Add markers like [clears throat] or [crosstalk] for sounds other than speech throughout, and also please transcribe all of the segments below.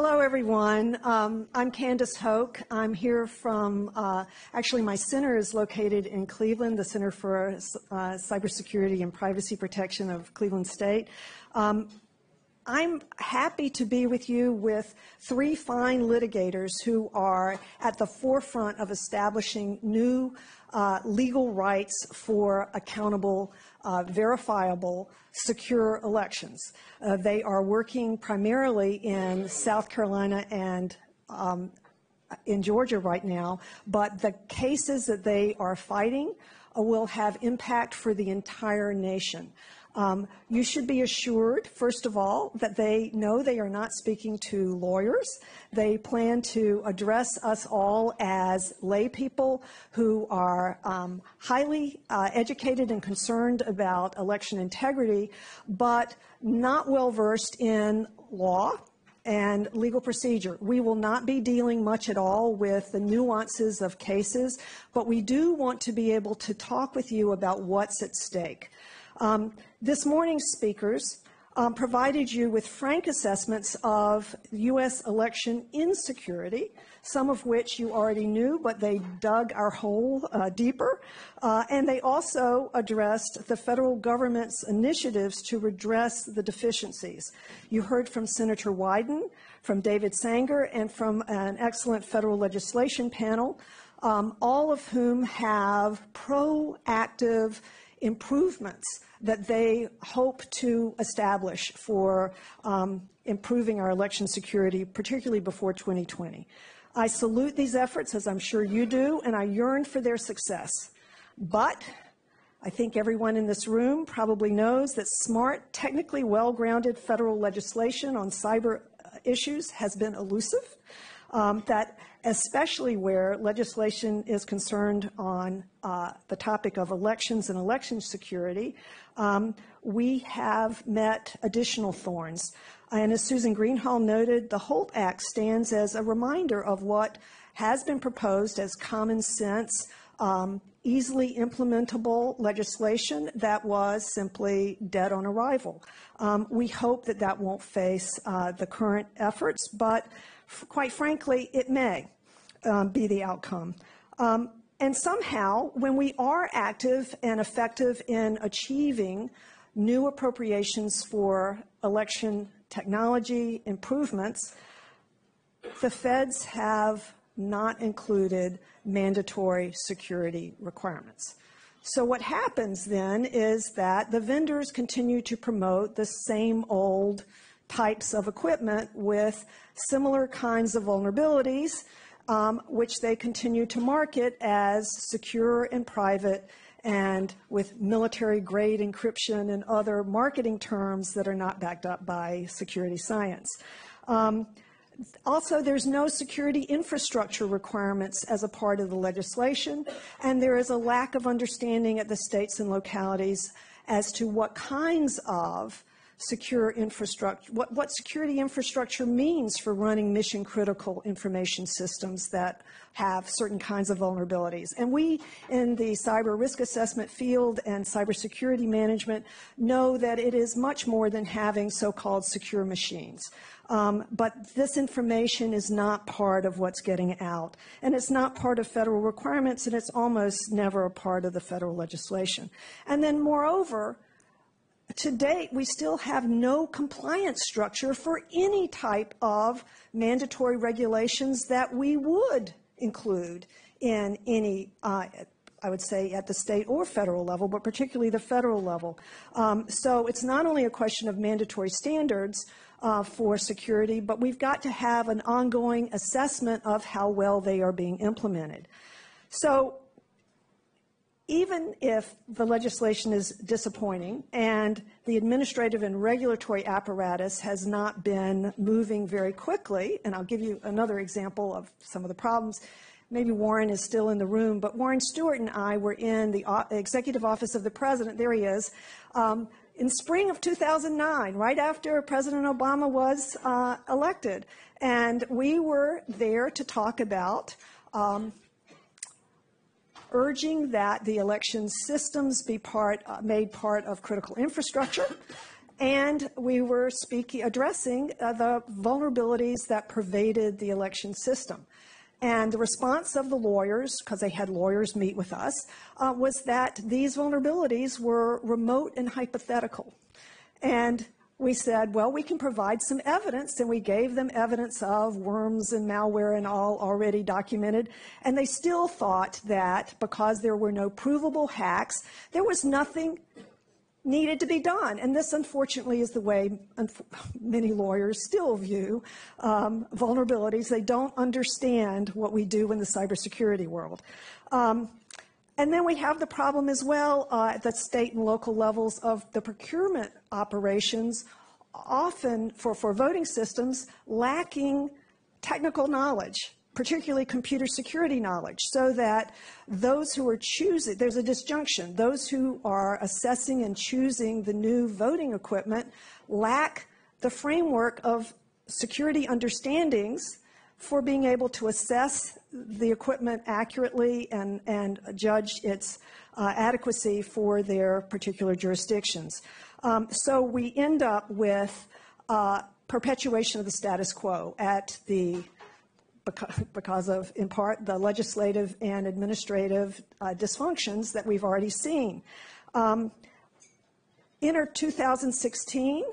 Hello, everyone. Um, I'm Candace Hoke. I'm here from, uh, actually, my center is located in Cleveland, the Center for uh, Cybersecurity and Privacy Protection of Cleveland State. Um, I'm happy to be with you with three fine litigators who are at the forefront of establishing new uh, legal rights for accountable, uh, verifiable, secure elections. Uh, they are working primarily in South Carolina and um, in Georgia right now, but the cases that they are fighting uh, will have impact for the entire nation. Um, you should be assured, first of all, that they know they are not speaking to lawyers. They plan to address us all as lay people who are um, highly uh, educated and concerned about election integrity, but not well versed in law and legal procedure. We will not be dealing much at all with the nuances of cases, but we do want to be able to talk with you about what's at stake. Um, this morning's speakers um, provided you with frank assessments of U.S. election insecurity, some of which you already knew, but they dug our hole uh, deeper. Uh, and they also addressed the federal government's initiatives to redress the deficiencies. You heard from Senator Wyden, from David Sanger, and from an excellent federal legislation panel, um, all of whom have proactive improvements that they hope to establish for um, improving our election security, particularly before 2020. I salute these efforts, as I'm sure you do, and I yearn for their success. But I think everyone in this room probably knows that smart, technically well grounded federal legislation on cyber issues has been elusive. Um, that especially where legislation is concerned on uh, the topic of elections and election security, um, we have met additional thorns. And as Susan Greenhalgh noted, the HOLT Act stands as a reminder of what has been proposed as common sense, um, easily implementable legislation that was simply dead on arrival. Um, we hope that that won't face uh, the current efforts, but quite frankly, it may um, be the outcome. Um, and somehow, when we are active and effective in achieving new appropriations for election technology improvements, the feds have not included mandatory security requirements. So what happens then is that the vendors continue to promote the same old types of equipment with similar kinds of vulnerabilities, um, which they continue to market as secure and private and with military grade encryption and other marketing terms that are not backed up by security science. Um, also, there's no security infrastructure requirements as a part of the legislation, and there is a lack of understanding at the states and localities as to what kinds of secure infrastructure, what, what security infrastructure means for running mission critical information systems that have certain kinds of vulnerabilities. And we in the cyber risk assessment field and cybersecurity management know that it is much more than having so-called secure machines. Um, but this information is not part of what's getting out. And it's not part of federal requirements, and it's almost never a part of the federal legislation. And then, moreover, to date, we still have no compliance structure for any type of mandatory regulations that we would include in any, uh, I would say, at the state or federal level, but particularly the federal level. Um, so it's not only a question of mandatory standards uh, for security, but we've got to have an ongoing assessment of how well they are being implemented. So even if the legislation is disappointing and the administrative and regulatory apparatus has not been moving very quickly, and I'll give you another example of some of the problems. Maybe Warren is still in the room, but Warren Stewart and I were in the executive office of the president. There he is. Um, in spring of 2009, right after President Obama was uh, elected. And we were there to talk about um, urging that the election systems be part, uh, made part of critical infrastructure, and we were speaking, addressing uh, the vulnerabilities that pervaded the election system. And the response of the lawyers, because they had lawyers meet with us, uh, was that these vulnerabilities were remote and hypothetical. And we said, well, we can provide some evidence, and we gave them evidence of worms and malware and all already documented. And they still thought that because there were no provable hacks, there was nothing needed to be done. And this, unfortunately, is the way [laughs] many lawyers still view um, vulnerabilities. They don't understand what we do in the cybersecurity world. Um, and then we have the problem as well uh, at the state and local levels of the procurement operations, often for, for voting systems, lacking technical knowledge, particularly computer security knowledge, so that those who are choosing, there's a disjunction, those who are assessing and choosing the new voting equipment lack the framework of security understandings for being able to assess the equipment accurately and, and judge its uh, adequacy for their particular jurisdictions. Um, so we end up with uh, perpetuation of the status quo at the because of, in part, the legislative and administrative uh, dysfunctions that we've already seen. Um, enter 2016,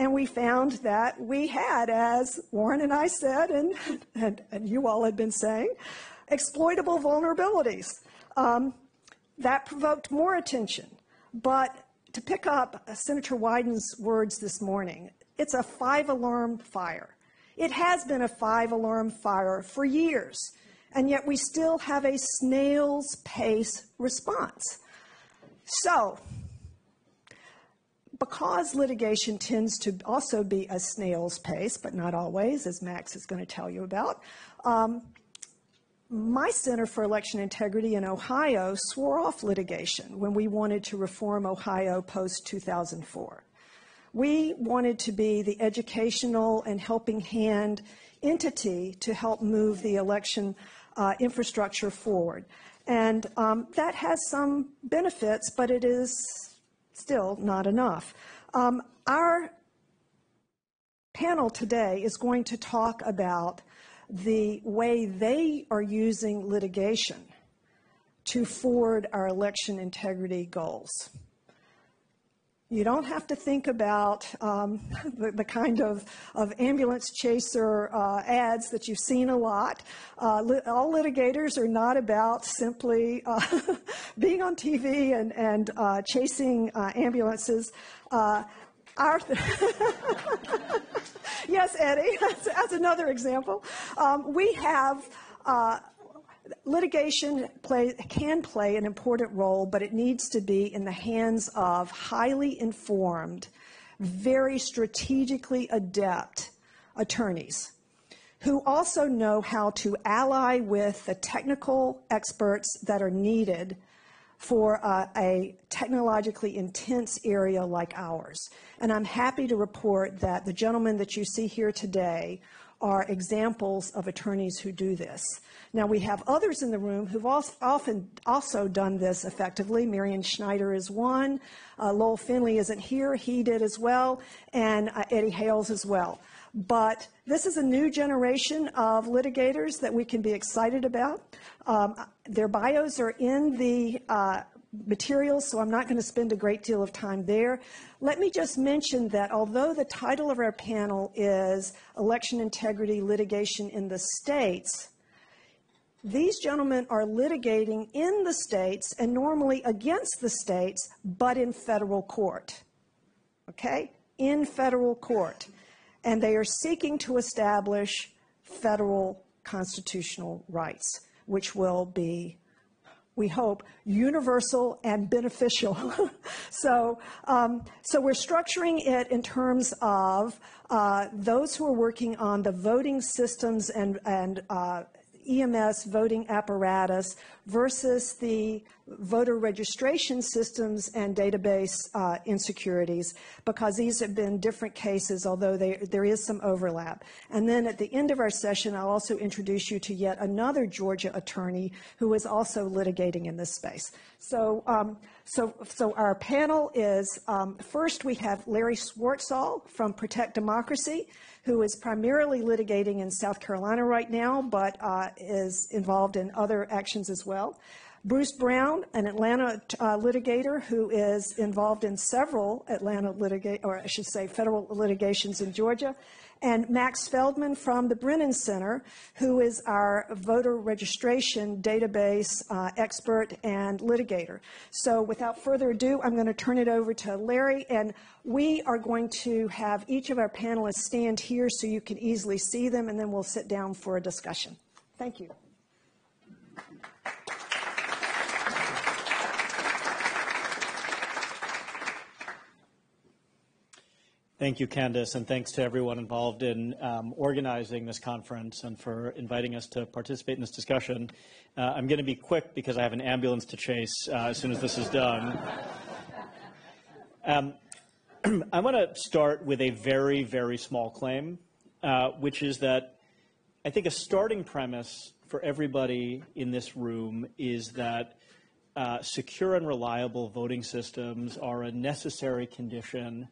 and we found that we had, as Warren and I said, and, and, and you all had been saying, exploitable vulnerabilities. Um, that provoked more attention. But to pick up Senator Wyden's words this morning, it's a five alarm fire. It has been a five alarm fire for years, and yet we still have a snail's pace response. So, because litigation tends to also be a snail's pace, but not always, as Max is going to tell you about, um, my Center for Election Integrity in Ohio swore off litigation when we wanted to reform Ohio post 2004. We wanted to be the educational and helping hand entity to help move the election uh, infrastructure forward. And um, that has some benefits, but it is still not enough. Um, our panel today is going to talk about the way they are using litigation to forward our election integrity goals. You don't have to think about um, [laughs] the, the, kind of, of ambulance chaser uh, ads that you've seen a lot. Uh, li- all litigators are not about simply uh, [laughs] being on TV and, and uh, chasing uh, ambulances. Uh, our [laughs] yes, Eddie, that's, that's, another example. Um, we have litigation play, can play an important role, but it needs to be in the hands of highly informed, very strategically adept attorneys who also know how to ally with the technical experts that are needed for uh, a technologically intense area like ours. And I'm happy to report that the gentlemen that you see here today are examples of attorneys who do this. Now, we have others in the room who've often also done this effectively. Marian Schneider is one. Uh, Lowell Finley isn't here. He did as well. And uh, Eddie Hailes as well. But this is a new generation of litigators that we can be excited about. Um, their bios are in the uh, materials, so I'm not going to spend a great deal of time there. Let me just mention that although the title of our panel is Election Integrity Litigation in the States, these gentlemen are litigating in the states and normally against the states, but in federal court. Okay? In federal court. And they are seeking to establish federal constitutional rights, which will be we hope, universal and beneficial. [laughs] so, um, so we're structuring it in terms of uh, those who are working on the voting systems and, and uh, EMS voting apparatus versus the voter registration systems and database uh, insecurities because these have been different cases, although they, there is some overlap. And then at the end of our session, I'll also introduce you to yet another Georgia attorney who is also litigating in this space. So, um, so, so our panel is um, first we have Larry Schwartztol from Protect Democracy who is primarily litigating in South Carolina right now, but uh, is involved in other actions as well. Bruce Brown, an Atlanta uh, litigator who is involved in several Atlanta litigate, or I should say, federal litigations in Georgia, and Max Feldman from the Brennan Center, who is our voter registration database uh, expert and litigator. So without further ado, I'm going to turn it over to Larry, and we are going to have each of our panelists stand here so you can easily see them, and then we'll sit down for a discussion. Thank you. Thank you, Candace, and thanks to everyone involved in um, organizing this conference and for inviting us to participate in this discussion. Uh, I'm going to be quick because I have an ambulance to chase uh, as soon as this is done. Um, [clears throat] I want to start with a very, very small claim, uh, which is that I think a starting premise for everybody in this room is that uh, secure and reliable voting systems are a necessary condition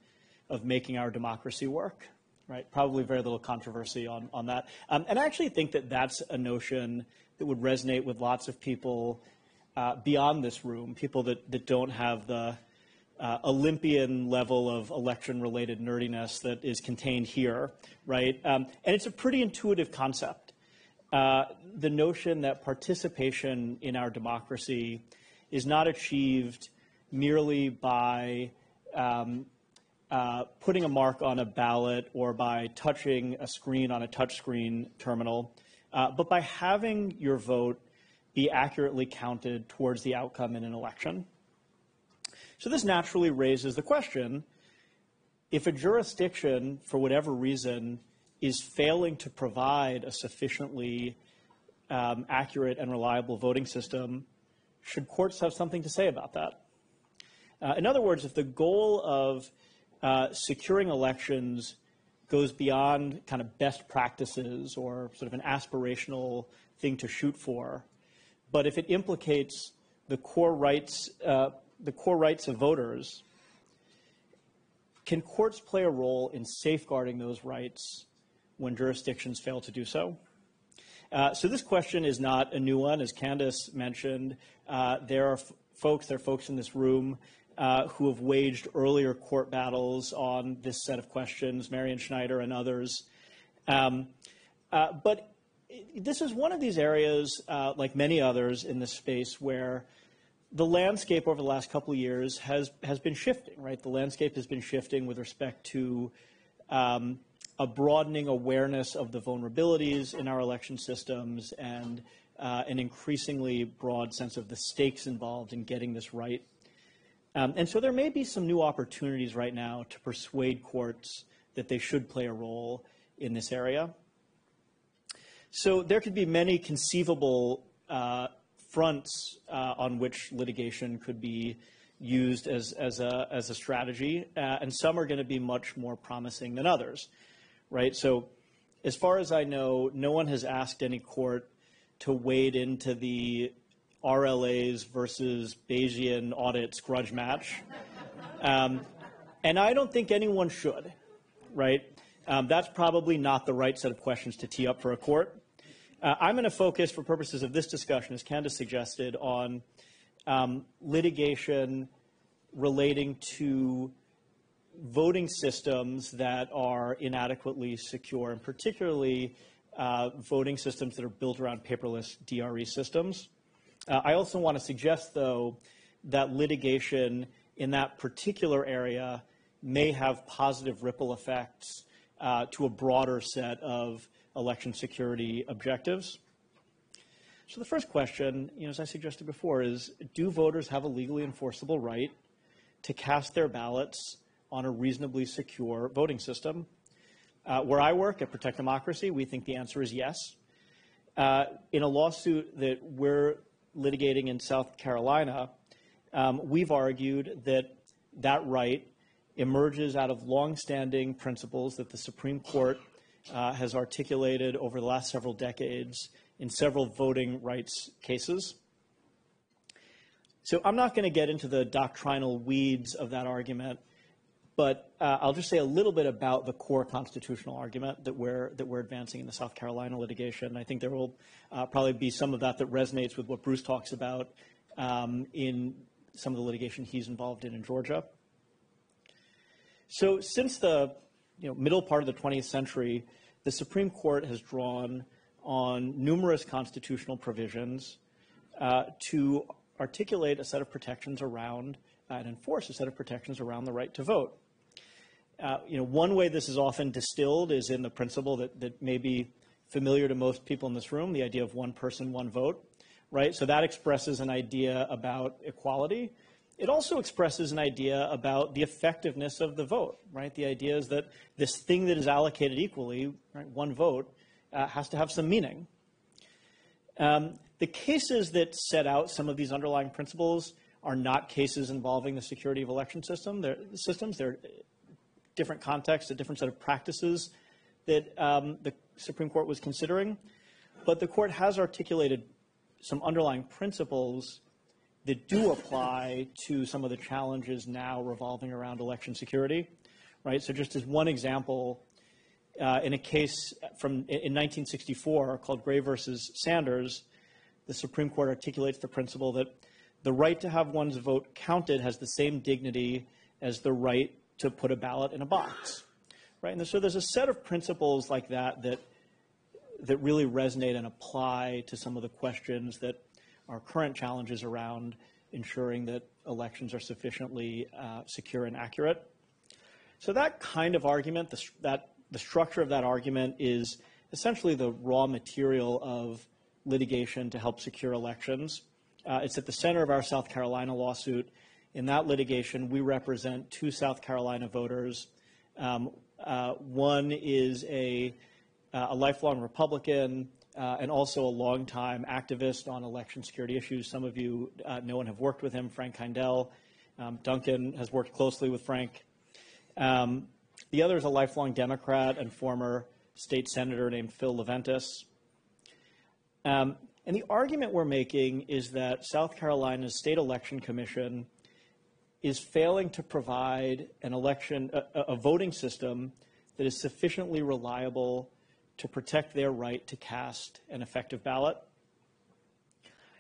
of making our democracy work, right? Probably very little controversy on, on that. Um, and I actually think that that's a notion that would resonate with lots of people uh, beyond this room, people that, that don't have the uh, Olympian level of election related nerdiness that is contained here, right? Um, and it's a pretty intuitive concept. Uh, the notion that participation in our democracy is not achieved merely by um, uh, putting a mark on a ballot or by touching a screen on a touchscreen terminal, uh, but by having your vote be accurately counted towards the outcome in an election. So this naturally raises the question, if a jurisdiction, for whatever reason, is failing to provide a sufficiently um, accurate and reliable voting system, should courts have something to say about that? Uh, in other words, if the goal of uh, securing elections goes beyond kind of best practices or sort of an aspirational thing to shoot for. But if it implicates the core rights, uh, the core rights of voters, can courts play a role in safeguarding those rights when jurisdictions fail to do so? Uh, so this question is not a new one, as Candace mentioned. Uh, there are folks, there are folks in this room who have waged earlier court battles on this set of questions, Marian Schneider and others. Um, uh, but this is one of these areas, uh, like many others in this space, where the landscape over the last couple of years has has been shifting. Right, the landscape has been shifting with respect to um, a broadening awareness of the vulnerabilities in our election systems and uh, an increasingly broad sense of the stakes involved in getting this right. Um, and so there may be some new opportunities right now to persuade courts that they should play a role in this area. So there could be many conceivable uh, fronts uh, on which litigation could be used as, as, a, as a strategy, uh, and some are going to be much more promising than others, right? So as far as I know, no one has asked any court to wade into the RLAs versus Bayesian audits grudge match. Um, and I don't think anyone should, right? Um, that's probably not the right set of questions to tee up for a court. Uh, I'm going to focus, for purposes of this discussion, as Candace suggested, on um, litigation relating to voting systems that are inadequately secure, and particularly uh, voting systems that are built around paperless DRE systems. Uh, I also want to suggest, though, that litigation in that particular area may have positive ripple effects uh, to a broader set of election security objectives. So the first question, you know, as I suggested before, is do voters have a legally enforceable right to cast their ballots on a reasonably secure voting system? Uh, where I work at Protect Democracy, we think the answer is yes. uh, in a lawsuit that we're litigating in South Carolina, um, we've argued that that right emerges out of longstanding principles that the Supreme Court uh, has articulated over the last several decades in several voting rights cases. So I'm not going to get into the doctrinal weeds of that argument, but uh, I'll just say a little bit about the core constitutional argument that we're that we're advancing in the South Carolina litigation. I think there will uh, probably be some of that that resonates with what Bruce talks about um, in some of the litigation he's involved in in Georgia. So since the you know, middle part of the 20th century, the Supreme Court has drawn on numerous constitutional provisions uh, to articulate a set of protections around uh, and enforce a set of protections around the right to vote. Uh, you know, one way this is often distilled is in the principle that, that may be familiar to most people in this room, the idea of one person, one vote, right? So that expresses an idea about equality. It also expresses an idea about the effectiveness of the vote, right? The idea is that this thing that is allocated equally, right, one vote, uh, has to have some meaning. Um, the cases that set out some of these underlying principles are not cases involving the security of election system. They're, systems. They're different contexts, a different set of practices that um, the Supreme Court was considering. But the court has articulated some underlying principles that do apply to some of the challenges now revolving around election security, right? So just as one example, uh, in a case from in 1964 called Gray versus Sanders, the Supreme Court articulates the principle that the right to have one's vote counted has the same dignity as the right to put a ballot in a box, right? And so there's a set of principles like that that that really resonate and apply to some of the questions that are current challenges around ensuring that elections are sufficiently uh, secure and accurate. So that kind of argument, the, that the structure of that argument is essentially the raw material of litigation to help secure elections. Uh, it's at the center of our South Carolina lawsuit. In that litigation, we represent two South Carolina voters. Um, uh, one is a, uh, a lifelong Republican uh, and also a longtime activist on election security issues. Some of you uh, know and have worked with him, Frank Heindel. Um, Duncan has worked closely with Frank. Um, the other is a lifelong Democrat and former state senator named Phil LeVentis. Um, and the argument we're making is that South Carolina's state election commission is failing to provide an election, a, a voting system that is sufficiently reliable to protect their right to cast an effective ballot.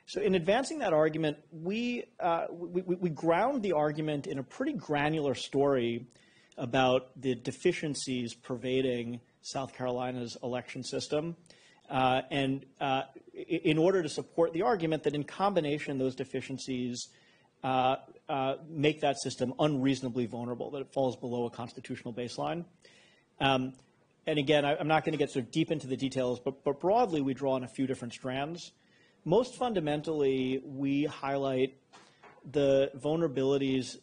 So in advancing that argument, we, uh, we, we, ground the argument in a pretty granular story about the deficiencies pervading South Carolina's election system. Uh, and uh, in order to support the argument that in combination those deficiencies uh, make that system unreasonably vulnerable, that it falls below a constitutional baseline. Um, and again, I, am not going to get sort of deep into the details, but, but broadly, we draw on a few different strands. Most fundamentally, we highlight the vulnerabilities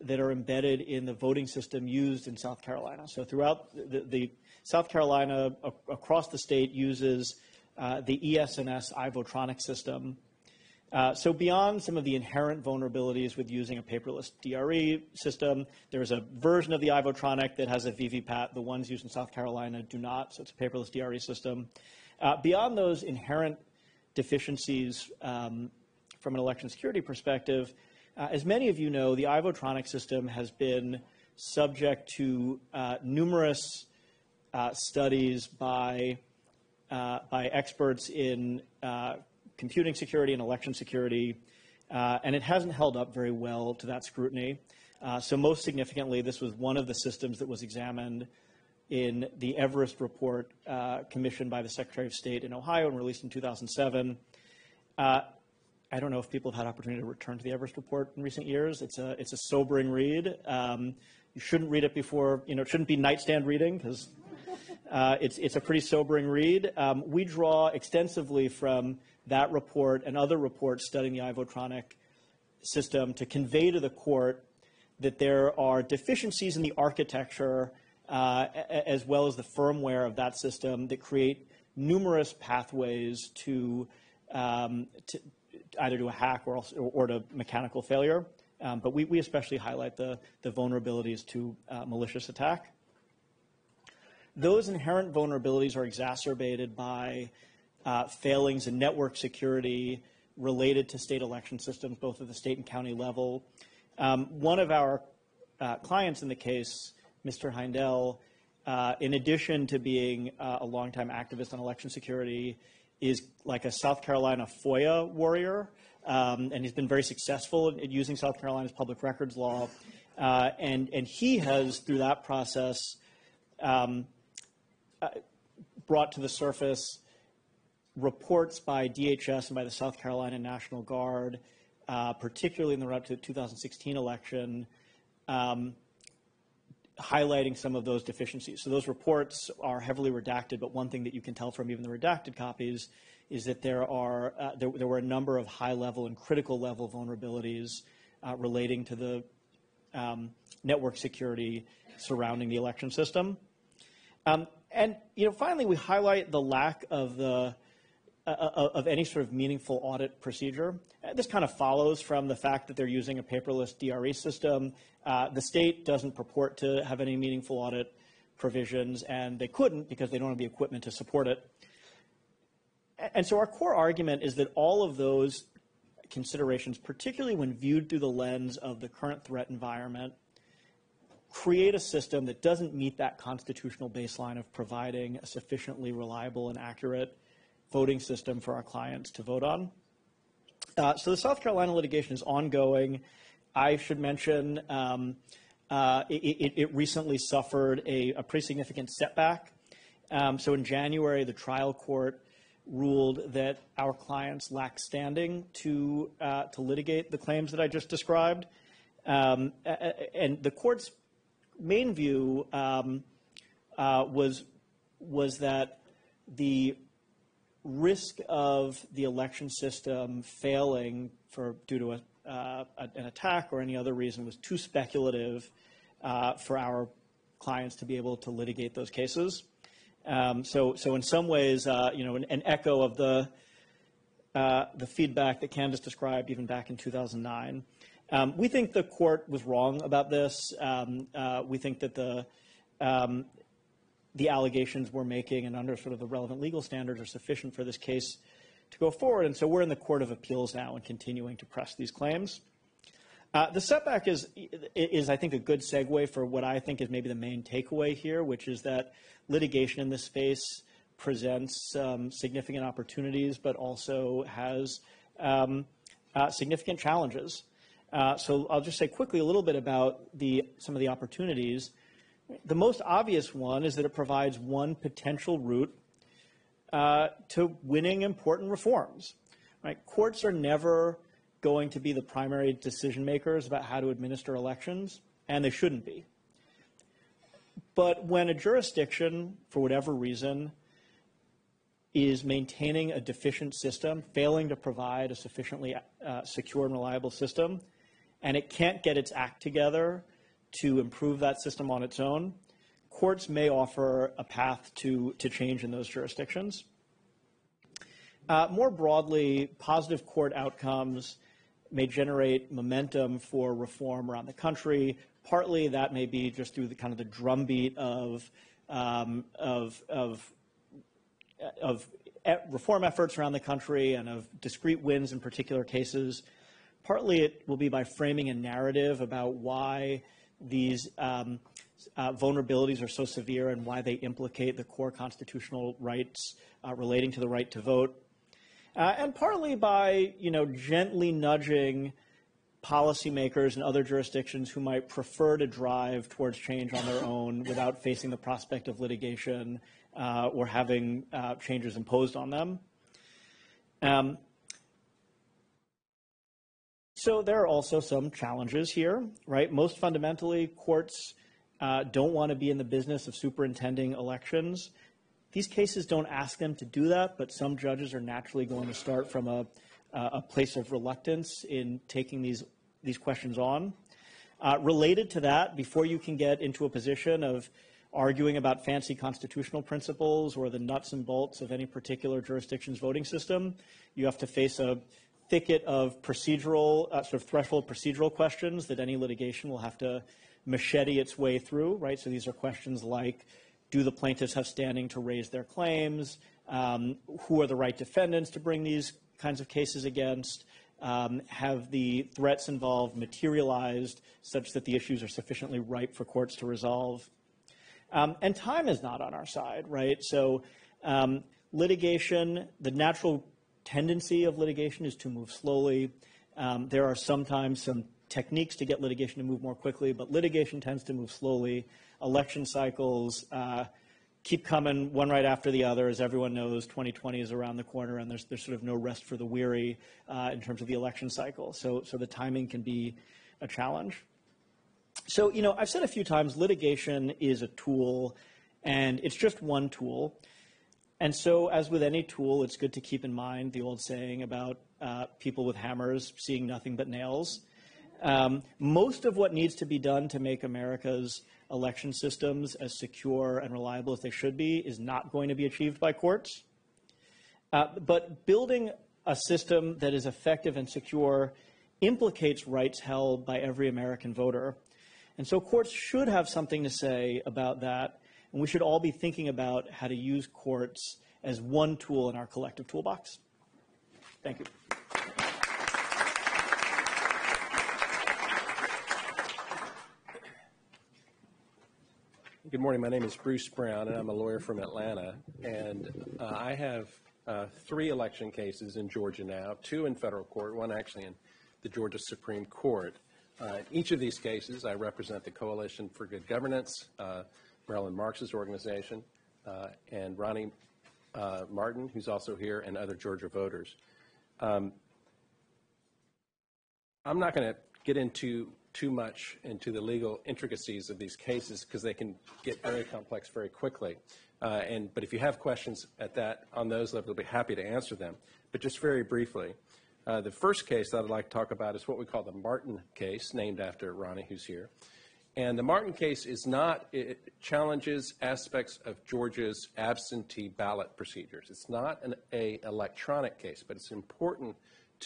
that are embedded in the voting system used in South Carolina. So throughout the, the South Carolina, across the state, uses uh, the ES&S iVotronic system, uh, so beyond some of the inherent vulnerabilities with using a paperless DRE system, there's a version of the iVotronic that has a VVPAT. The ones used in South Carolina do not, so it's a paperless DRE system. Uh, beyond those inherent deficiencies um, from an election security perspective, uh, as many of you know, the iVotronic system has been subject to uh, numerous uh, studies by, by experts in computing security and election security, uh, and it hasn't held up very well to that scrutiny. Uh, so most significantly, this was one of the systems that was examined in the Everest report uh, commissioned by the Secretary of State in Ohio and released in 2007. Uh, I don't know if people have had opportunity to return to the Everest report in recent years. It's a, it's a sobering read. Um, you shouldn't read it before, you know, it shouldn't be nightstand reading because uh, it's, it's a pretty sobering read. Um, we draw extensively from that report and other reports studying the iVotronic system to convey to the court that there are deficiencies in the architecture uh, as well as the firmware of that system that create numerous pathways to, um, to either to a hack or, also, or to mechanical failure. Um, but we, we especially highlight the, the vulnerabilities to uh, malicious attack. Those inherent vulnerabilities are exacerbated by failings in network security related to state election systems, both at the state and county level. Um, one of our uh, clients in the case, Mr. Heindel, uh, in addition to being uh, a longtime activist on election security, is like a South Carolina FOIA warrior, um, and he's been very successful at using South Carolina's public records law. Uh, and, and he has, through that process, um, uh, brought to the surface reports by DHS and by the South Carolina National Guard, uh, particularly in the run up to the 2016 election, um, highlighting some of those deficiencies. So those reports are heavily redacted, but one thing that you can tell from even the redacted copies is that there are uh, there, there, were a number of high level and critical level vulnerabilities uh, relating to the um, network security surrounding the election system. Um, and you know, finally, we highlight the lack of the of any sort of meaningful audit procedure. Uh, this kind of follows from the fact that they're using a paperless DRE system. Uh, the state doesn't purport to have any meaningful audit provisions, and they couldn't because they don't have the equipment to support it. And so our core argument is that all of those considerations, particularly when viewed through the lens of the current threat environment, create a system that doesn't meet that constitutional baseline of providing a sufficiently reliable and accurate voting system for our clients to vote on. Uh, so the South Carolina litigation is ongoing. I should mention um, uh, it, it, recently suffered a, a pretty significant setback. Um, so in January, the trial court ruled that our clients lack standing to uh, to litigate the claims that I just described, um, and the court's main view um, uh, was was that the risk of the election system failing for due to a, uh, an attack or any other reason was too speculative uh, for our clients to be able to litigate those cases. Um, so, so in some ways, uh, you know, an, an, echo of the uh, the feedback that Candace described even back in 2009. Um, we think the court was wrong about this. Um, uh, we think that the um, the allegations we're making and under sort of the relevant legal standards are sufficient for this case to go forward. And so we're in the Court of Appeals now and continuing to press these claims. Uh, the setback is, is, I think, a good segue for what I think is maybe the main takeaway here, which is that litigation in this space presents um, significant opportunities, but also has um, uh, significant challenges. Uh, so I'll just say quickly a little bit about the, some of the opportunities. The most obvious one is that it provides one potential route uh, to winning important reforms. Right? Courts are never going to be the primary decision makers about how to administer elections, and they shouldn't be. But when a jurisdiction, for whatever reason, is maintaining a deficient system, failing to provide a sufficiently uh, secure and reliable system, and it can't get its act together to improve that system on its own, courts may offer a path to, to change in those jurisdictions. Uh, more broadly, positive court outcomes may generate momentum for reform around the country. Partly that may be just through the kind of the drumbeat of, um, of, of, of reform efforts around the country and of discrete wins in particular cases. Partly it will be by framing a narrative about why these um, uh, vulnerabilities are so severe and why they implicate the core constitutional rights uh, relating to the right to vote. Uh, and partly by, you know, gently nudging policymakers in other jurisdictions who might prefer to drive towards change on their own without facing the prospect of litigation uh, or having uh, changes imposed on them. Um, so there are also some challenges here, right? Most fundamentally, courts uh, don't want to be in the business of superintending elections. These cases don't ask them to do that, but some judges are naturally going to start from a, a place of reluctance in taking these, these questions on. Uh, related to that, before you can get into a position of arguing about fancy constitutional principles or the nuts and bolts of any particular jurisdiction's voting system. You have to face a thicket of procedural, uh, sort of threshold procedural questions that any litigation will have to machete its way through, right? So these are questions like, do the plaintiffs have standing to raise their claims? Um, who are the right defendants to bring these kinds of cases against? Um, have the threats involved materialized such that the issues are sufficiently ripe for courts to resolve? Um, and time is not on our side, right? So um, litigation, the natural tendency of litigation is to move slowly. Um, there are sometimes some techniques to get litigation to move more quickly, but litigation tends to move slowly. Election cycles uh, keep coming one right after the other. As everyone knows, 2020 is around the corner, and there's, there's sort of no rest for the weary uh, in terms of the election cycle. So, so the timing can be a challenge. So, you know, I've said a few times litigation is a tool, and it's just one tool. And so, as with any tool, it's good to keep in mind the old saying about uh, people with hammers seeing nothing but nails. Um, most of what needs to be done to make America's election systems as secure and reliable as they should be is not going to be achieved by courts. Uh, but building a system that is effective and secure implicates rights held by every American voter. And so courts should have something to say about that, and we should all be thinking about how to use courts as one tool in our collective toolbox. Thank you. Good morning. My name is Bruce Brown, and I'm a lawyer from Atlanta. And uh, I have uh, three election cases in Georgia now, two in federal court, one actually in the Georgia Supreme Court. Uh, each of these cases, I represent the Coalition for Good Governance, Marilyn Marks's organization, uh, and Ronnie uh, Martin, who's also here, and other Georgia voters. Um, I'm not going to get into too much into the legal intricacies of these cases because they can get very complex very quickly. Uh, and, but if you have questions at that, on those levels, I'll be happy to answer them. But just very briefly, uh, the first case that I'd like to talk about is what we call the Martin case, named after Ronnie, who's here. And the Martin case is not, challenges aspects of Georgia's absentee ballot procedures. It's not an a electronic case, but it's important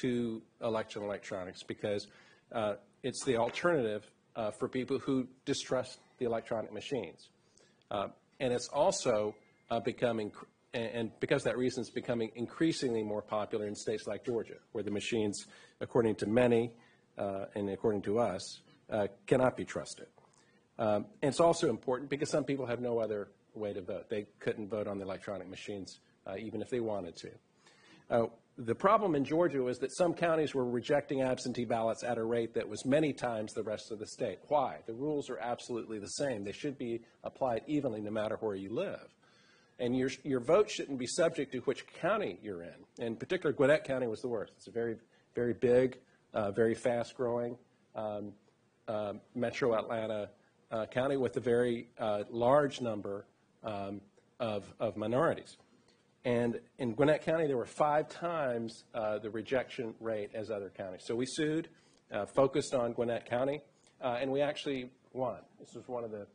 to election electronics because uh, it's the alternative uh, for people who distrust the electronic machines. Uh, and it's also uh, becoming, and because that reason, it's becoming increasingly more popular in states like Georgia, where the machines, according to many uh, and according to us, uh, cannot be trusted. Um, and it's also important because some people have no other way to vote. They couldn't vote on the electronic machines uh, even if they wanted to. The problem in Georgia was that some counties were rejecting absentee ballots at a rate that was many times the rest of the state. Why? The rules are absolutely the same. They should be applied evenly no matter where you live. And your, your vote shouldn't be subject to which county you're in. In particular, Gwinnett County was the worst. It's a very, very big, uh, very fast growing um, uh, metro Atlanta uh, county with a very uh, large number um, of, of minorities. And in Gwinnett County, there were five times uh, the rejection rate as other counties. So we sued, uh, focused on Gwinnett County, uh, and we actually won. This was one of the,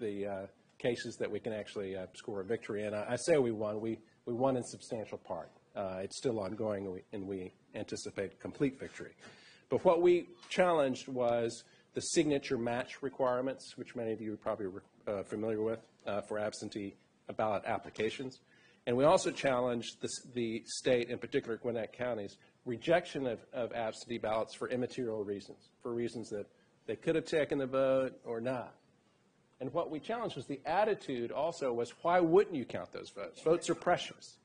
the uh, cases that we can actually score a victory in. I, I, say we won. We, we won in substantial part. It's still ongoing, and we, and we anticipate complete victory. But what we challenged was the signature match requirements, which many of you are probably uh, familiar with uh, for absentee ballot applications. And we also challenged the, the state, in particular Gwinnett County's, rejection of, of absentee ballots for immaterial reasons, for reasons that they could have taken the vote or not. And what we challenged was the attitude also was why wouldn't you count those votes? Votes are precious.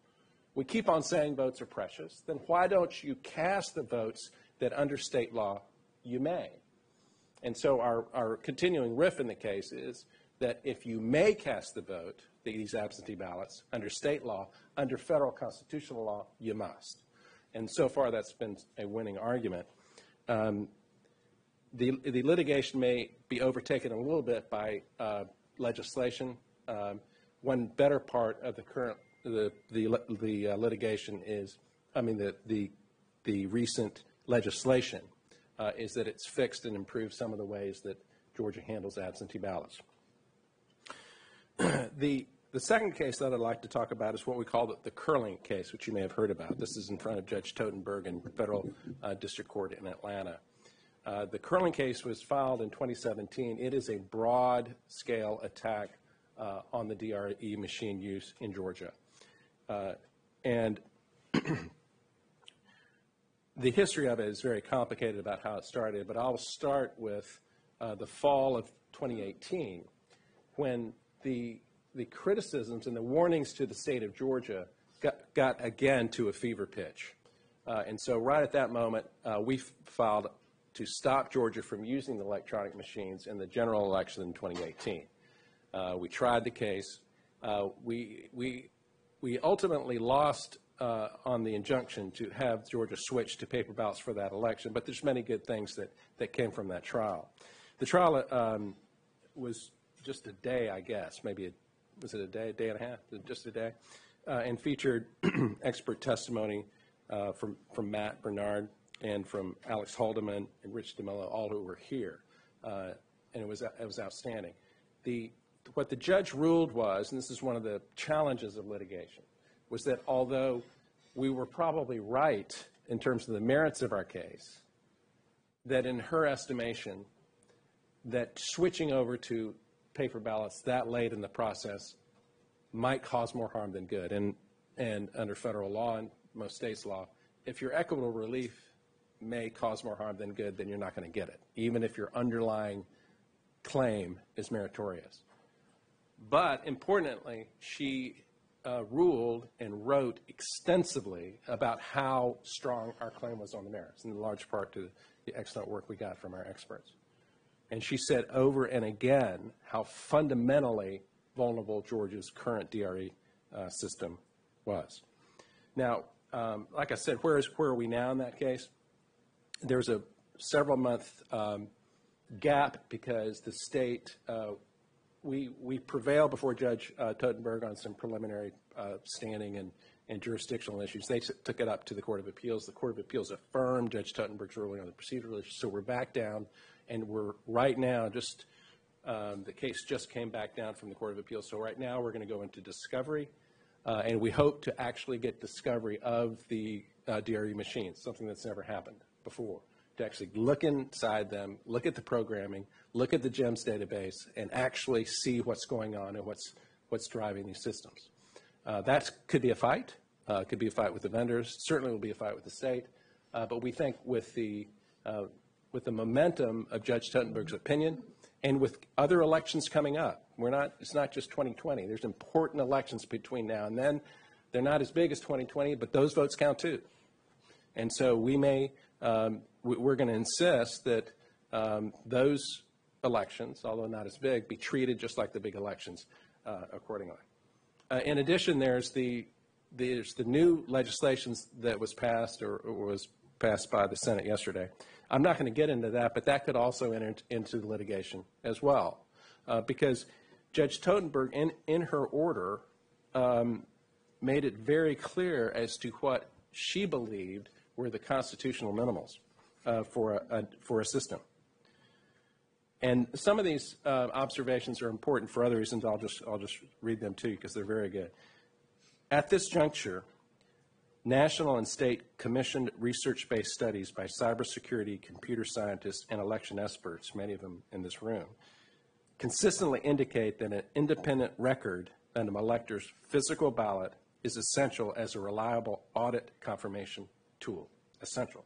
We keep on saying votes are precious. Then why don't you cast the votes that under state law you may? And so our, our continuing riff in the case is that if you may cast the vote, these absentee ballots under state law, under federal constitutional law, you must. And so far, that's been a winning argument. Um, the, the, litigation may be overtaken a little bit by uh, legislation. Um, one better part of the current the the, the uh, litigation is, I mean, the the the recent legislation uh, is that it's fixed and improved some of the ways that Georgia handles absentee ballots. [clears throat] The, the second case that I'd like to talk about is what we call the, the curling case, which you may have heard about. This is in front of Judge Totenberg in Federal uh, District Court in Atlanta. Uh, the curling case was filed in 2017. It is a broad-scale attack uh, on the DRE machine use in Georgia. Uh, and [clears throat] the history of it is very complicated about how it started, but I'll start with uh, the fall of 2018 when the, the criticisms and the warnings to the state of Georgia got, got again to a fever pitch. Uh, and so, right at that moment, uh, we filed to stop Georgia from using the electronic machines in the general election in 2018. Uh, we tried the case. Uh, we, we, we ultimately lost uh, on the injunction to have Georgia switch to paper ballots for that election, but there's many good things that, that came from that trial. The trial um, was just a day, I guess, maybe, a, was it a day, a day and a half, just a day, uh, and featured [clears throat] expert testimony uh, from, from Matt Bernhard and from Alex Halderman and Rich DeMillo, all who were here. Uh, and it was, it was outstanding. The, what the judge ruled was, and this is one of the challenges of litigation, was that although we were probably right in terms of the merits of our case, that in her estimation, that switching over to paper ballots that late in the process might cause more harm than good. And, and under federal law and most states' law, if your equitable relief may cause more harm than good, then you're not going to get it, even if your underlying claim is meritorious. But importantly, she uh, ruled and wrote extensively about how strong our claim was on the merits, in large part to the excellent work we got from our experts. And she said over and again how fundamentally vulnerable Georgia's current DRE uh, system was. Now, um, like I said, where, is, where are we now in that case? There's a several month um, gap because the state, uh, we, we prevailed before Judge uh, Totenberg on some preliminary uh, standing and, and jurisdictional issues. They t- took it up to the Court of Appeals. The Court of Appeals affirmed Judge Totenberg's ruling on the procedural issues, so we're back down and we're right now just um, the case just came back down from the Court of Appeals. So right now we're going to go into discovery, uh, and we hope to actually get discovery of the uh, DRE machines, something that's never happened before. To actually look inside them, look at the programming, look at the GEMS database, and actually see what's going on and what's what's driving these systems. Uh, that could be a fight. Uh, could be a fight with the vendors. Certainly will be a fight with the state. Uh, but we think with the uh, with the momentum of Judge Totenberg's opinion and with other elections coming up. We're not, it's not just 2020. There's important elections between now and then. They're not as big as 2020, but those votes count too. And so we may, um, we're going to insist that um, those elections, although not as big, be treated just like the big elections uh, accordingly. Uh, in addition, there's the, there's the new legislation that was passed or, or was passed by the Senate yesterday I'm not going to get into that, but that could also enter into the litigation as well. Uh, because Judge Totenberg, in, in her order, um, made it very clear as to what she believed were the constitutional minimals uh, for, a, a, for a system. And some of these uh, observations are important for other reasons. I'll just, I'll just read them to you because they're very good. At this juncture, national and state commissioned research-based studies by cybersecurity computer scientists and election experts, many of them in this room, consistently indicate that an independent record an elector's physical ballot is essential as a reliable audit confirmation tool. Essential.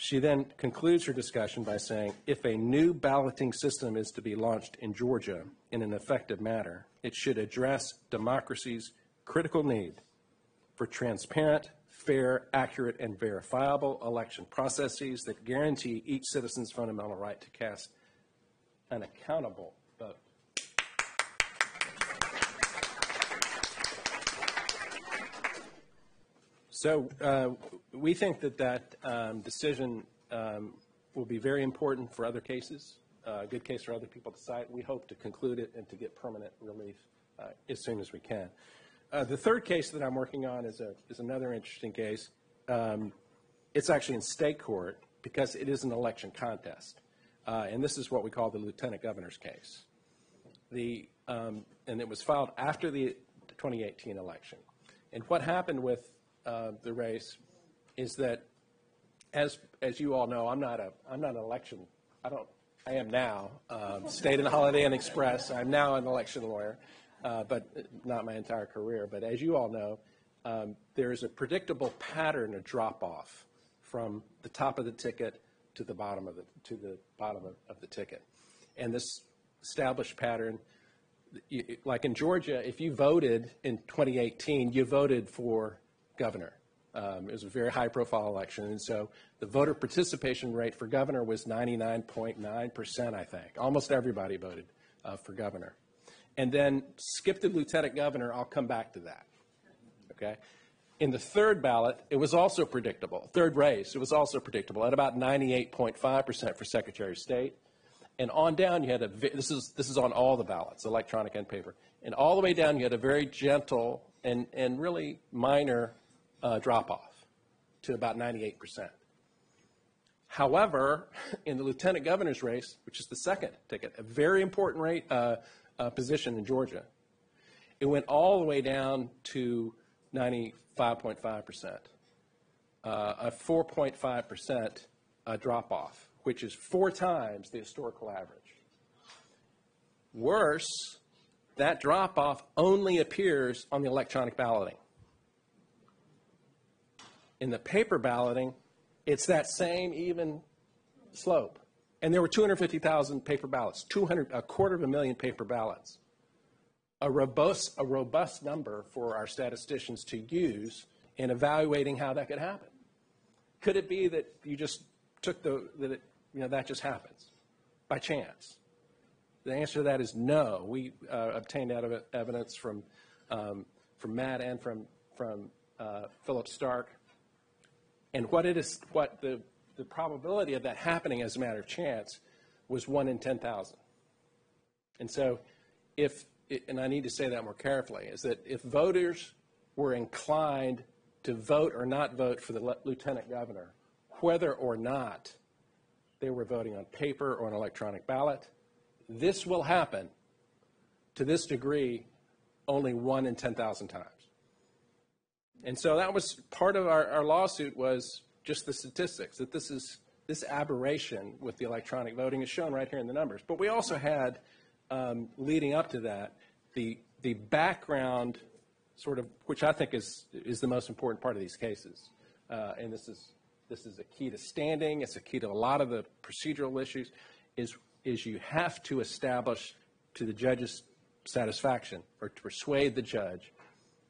She then concludes her discussion by saying, if a new balloting system is to be launched in Georgia in an effective manner, it should address democracy's critical need for transparent, fair, accurate, and verifiable election processes that guarantee each citizen's fundamental right to cast an accountable vote. So uh, we think that that um, decision um, will be very important for other cases, uh, a good case for other people to cite. We hope to conclude it and to get permanent relief uh, as soon as we can. Uh, the third case that I'm working on is, a, is another interesting case. Um, it's actually in state court because it is an election contest. Uh, and this is what we call the lieutenant governor's case. the, um, and it was filed after the 2018 election. And what happened with uh, the race is that, as, as you all know, I'm not a, I'm not an election, I don't, I am now, um, stayed in Holiday Inn Express, I'm now an election lawyer, uh, but not my entire career. But as you all know, um, there is a predictable pattern of drop-off from the top of the ticket to the bottom of the, to the bottom of, of the ticket. And this established pattern, like in Georgia, if you voted in 2018, you voted for governor. Um, It was a very high-profile election, and so the voter participation rate for governor was 99.9%, I think. Almost everybody voted uh, for governor. And then skip the lieutenant governor, I'll come back to that okay? In the third ballot, it was also predictable. Third race, it was also predictable at about 98.5% for Secretary of State. And on down, you had a, this is, this is on all the ballots, electronic and paper. And all the way down, you had a very gentle and, and really minor uh, drop-off to about 98%. However, in the lieutenant governor's race, which is the second ticket, a very important rate, uh, uh, position in Georgia, it went all the way down to 95.5%, uh, a 4.5% uh, drop off, which is four times the historical average. Worse, that drop off only appears on the electronic balloting. In the paper balloting, it's that same even slope. And there were 250,000 paper ballots, 200, a quarter of a million paper ballots a robust, a robust number for our statisticians to use in evaluating how that could happen. Could it be that you just took the, that it, you know, that just happens by chance? The answer to that is no. We uh, obtained out of evidence from, um, from Matt and from, from uh, Philip Stark. And what it is, what the, the probability of that happening as a matter of chance was one in 10,000. And so if, and I need to say that more carefully, is that if voters were inclined to vote or not vote for the lieutenant governor, whether or not they were voting on paper or an electronic ballot, this will happen to this degree only one in 10,000 times. And so that was part of our, our lawsuit was just the statistics, that this is, this aberration with the electronic voting is shown right here in the numbers. But we also had, um, leading up to that, the, the background sort of, which I think is, is the most important part of these cases. Uh, and this is, this is a key to standing, it's a key to a lot of the procedural issues, is, is you have to establish to the judge's satisfaction or to persuade the judge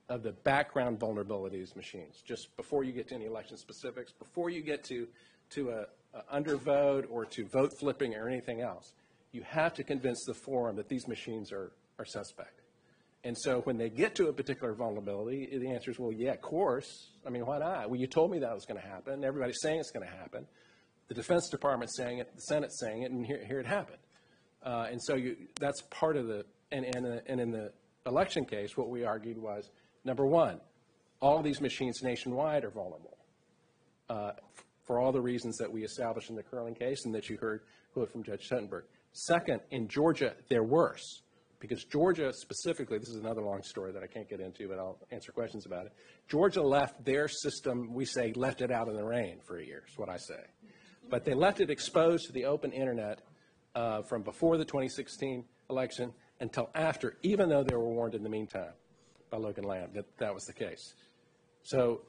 of the background vulnerabilities machines, just before you get to any election specifics, before you get to, to a, a undervote or to vote flipping or anything else, you have to convince the forum that these machines are, are suspect. And so when they get to a particular vulnerability, the answer is, well, yeah, of course. I mean, why not? Well, you told me that was going to happen. Everybody's saying it's going to happen. The Defense Department's saying it, the Senate's saying it, and here, here it happened. Uh, and so you, that's part of the, and, and, and in the election case, what we argued was, number one, all these machines nationwide are vulnerable uh, for all the reasons that we established in the Curling case and that you heard from Judge Totenberg. Second, in Georgia, they're worse because Georgia specifically, this is another long story that I can't get into, but I'll answer questions about it. Georgia left their system, we say, left it out in the rain for a year, is what I say. But they left it exposed to the open internet uh, from before the 2016 election until after, even though they were warned in the meantime by Logan Lamb that that was the case. So,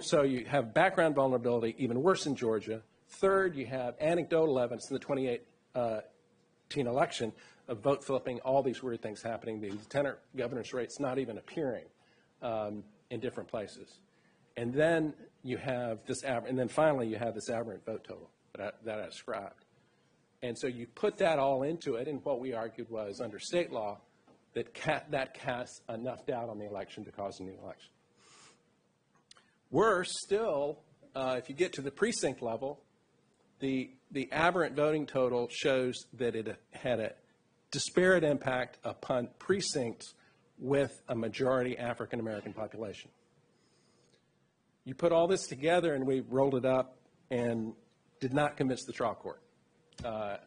so you have background vulnerability, even worse in Georgia. Third, you have anecdotal evidence in the 2018 election of vote flipping, all these weird things happening. The lieutenant governor's rates not even appearing um, in different places. And then you have this, and then finally you have this aberrant vote total that I, that I described. And so you put that all into it, and what we argued was under state law that ca- that casts enough doubt on the election to cause a new election. Worse still, uh, if you get to the precinct level, the, the aberrant voting total shows that it had a disparate impact upon precincts with a majority African American population. You put all this together, and we rolled it up and did not convince the trial court. Uh,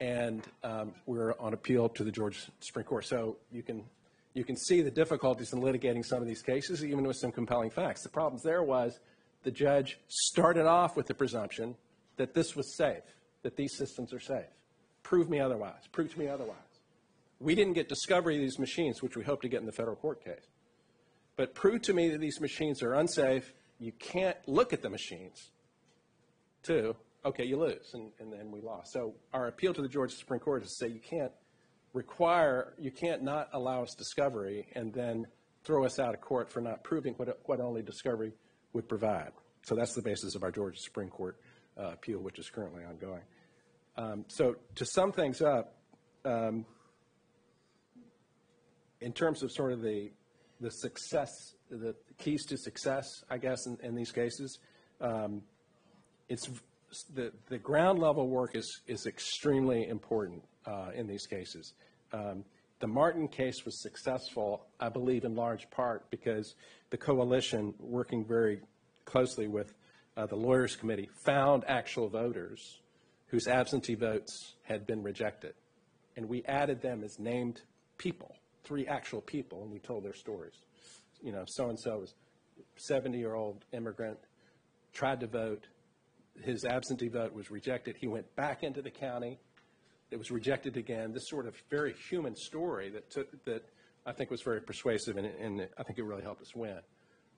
and um, we're on appeal to the Georgia Supreme Court. So you can, you can see the difficulties in litigating some of these cases, even with some compelling facts. The problems there was the judge started off with the presumption that this was safe, that these systems are safe. Prove me otherwise. Prove to me otherwise. We didn't get discovery of these machines, which we hope to get in the federal court case. But prove to me that these machines are unsafe. You can't look at the machines. Two, okay, you lose, and, and then we lost. So our appeal to the Georgia Supreme Court is to say you can't require, you can't not allow us discovery and then throw us out of court for not proving what, what only discovery would provide. So that's the basis of our Georgia Supreme Court uh, appeal, which is currently ongoing. Um, so to sum things up, um, in terms of sort of the the success, the keys to success, I guess, in, in these cases, um, it's the the ground level work is is extremely important uh, in these cases. Um, the Martin case was successful, I believe, in large part because the coalition, working very closely with uh, the lawyers committee, found actual voters whose absentee votes had been rejected, and we added them as named people three actual people, and we told their stories. You know, so and so was 70 year old immigrant, tried to vote. His absentee vote was rejected. He went back into the county. It was rejected again. This sort of very human story that took, that I think was very persuasive, and, and I think it really helped us win.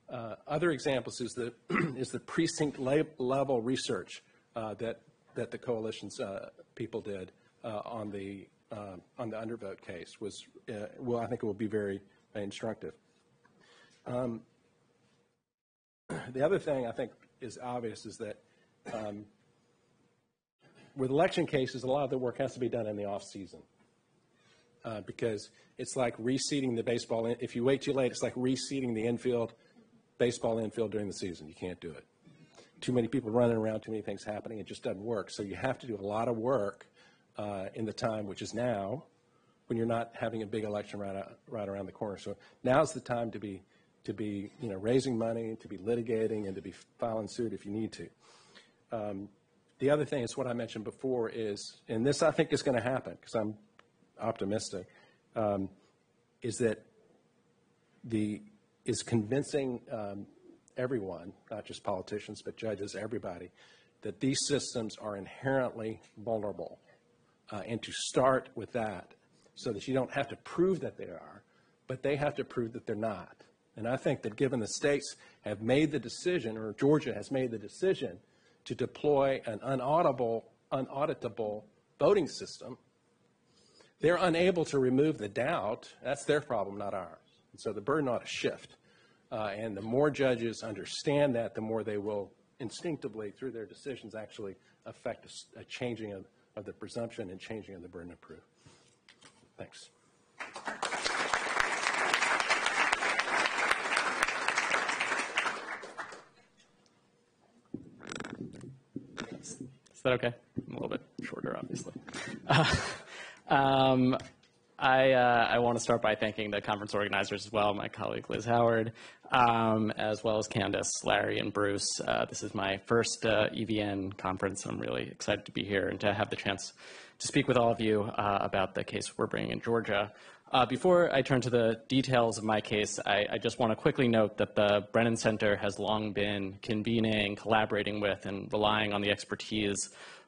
Uh, other examples is the [clears throat] is the precinct level research uh, that that the coalition's uh, people did uh, on the uh, on the undervote case was, uh, well, I think it will be very instructive. Um, [clears throat] the other thing I think is obvious is that um, with election cases, a lot of the work has to be done in the off season. Uh, because it's like reseeding the baseball. In, if you wait too late, it's like reseeding the infield, baseball infield during the season. You can't do it. Too many people running around, too many things happening. It just doesn't work. So you have to do a lot of work uh, in the time, which is now, when you're not having a big election right, out, right around the corner. So now's the time to be, to be, you know, raising money, to be litigating, and to be filing suit if you need to. Um, the other thing is what I mentioned before is, and this I think is going to happen because I'm optimistic, um, is that the is convincing um, everyone, not just politicians, but judges, everybody, that these systems are inherently vulnerable uh, and to start with that so that you don't have to prove that they are, but they have to prove that they're not. And I think that given the states have made the decision, or Georgia has made the decision, to deploy an unaudible, unauditable voting system, they're unable to remove the doubt. That's their problem, not ours. And so the burden ought to shift. Uh, and the more judges understand that, the more they will instinctively, through their decisions, actually affect a, a changing of of the presumption and changing of the burden of proof. Thanks. That okay? I'm a little bit shorter, obviously. [laughs] Um, I, uh, I want to start by thanking the conference organizers as well, my colleague Liz Howard, um, as well as Candice, Larry, and Bruce. Uh, this is my first uh, EVN conference. I'm really excited to be here and to have the chance to speak with all of you uh, about the case we're bringing in Georgia. Uh, before I turn to the details of my case, I, I, just want to quickly note that the Brennan Center has long been convening, collaborating with, and relying on the expertise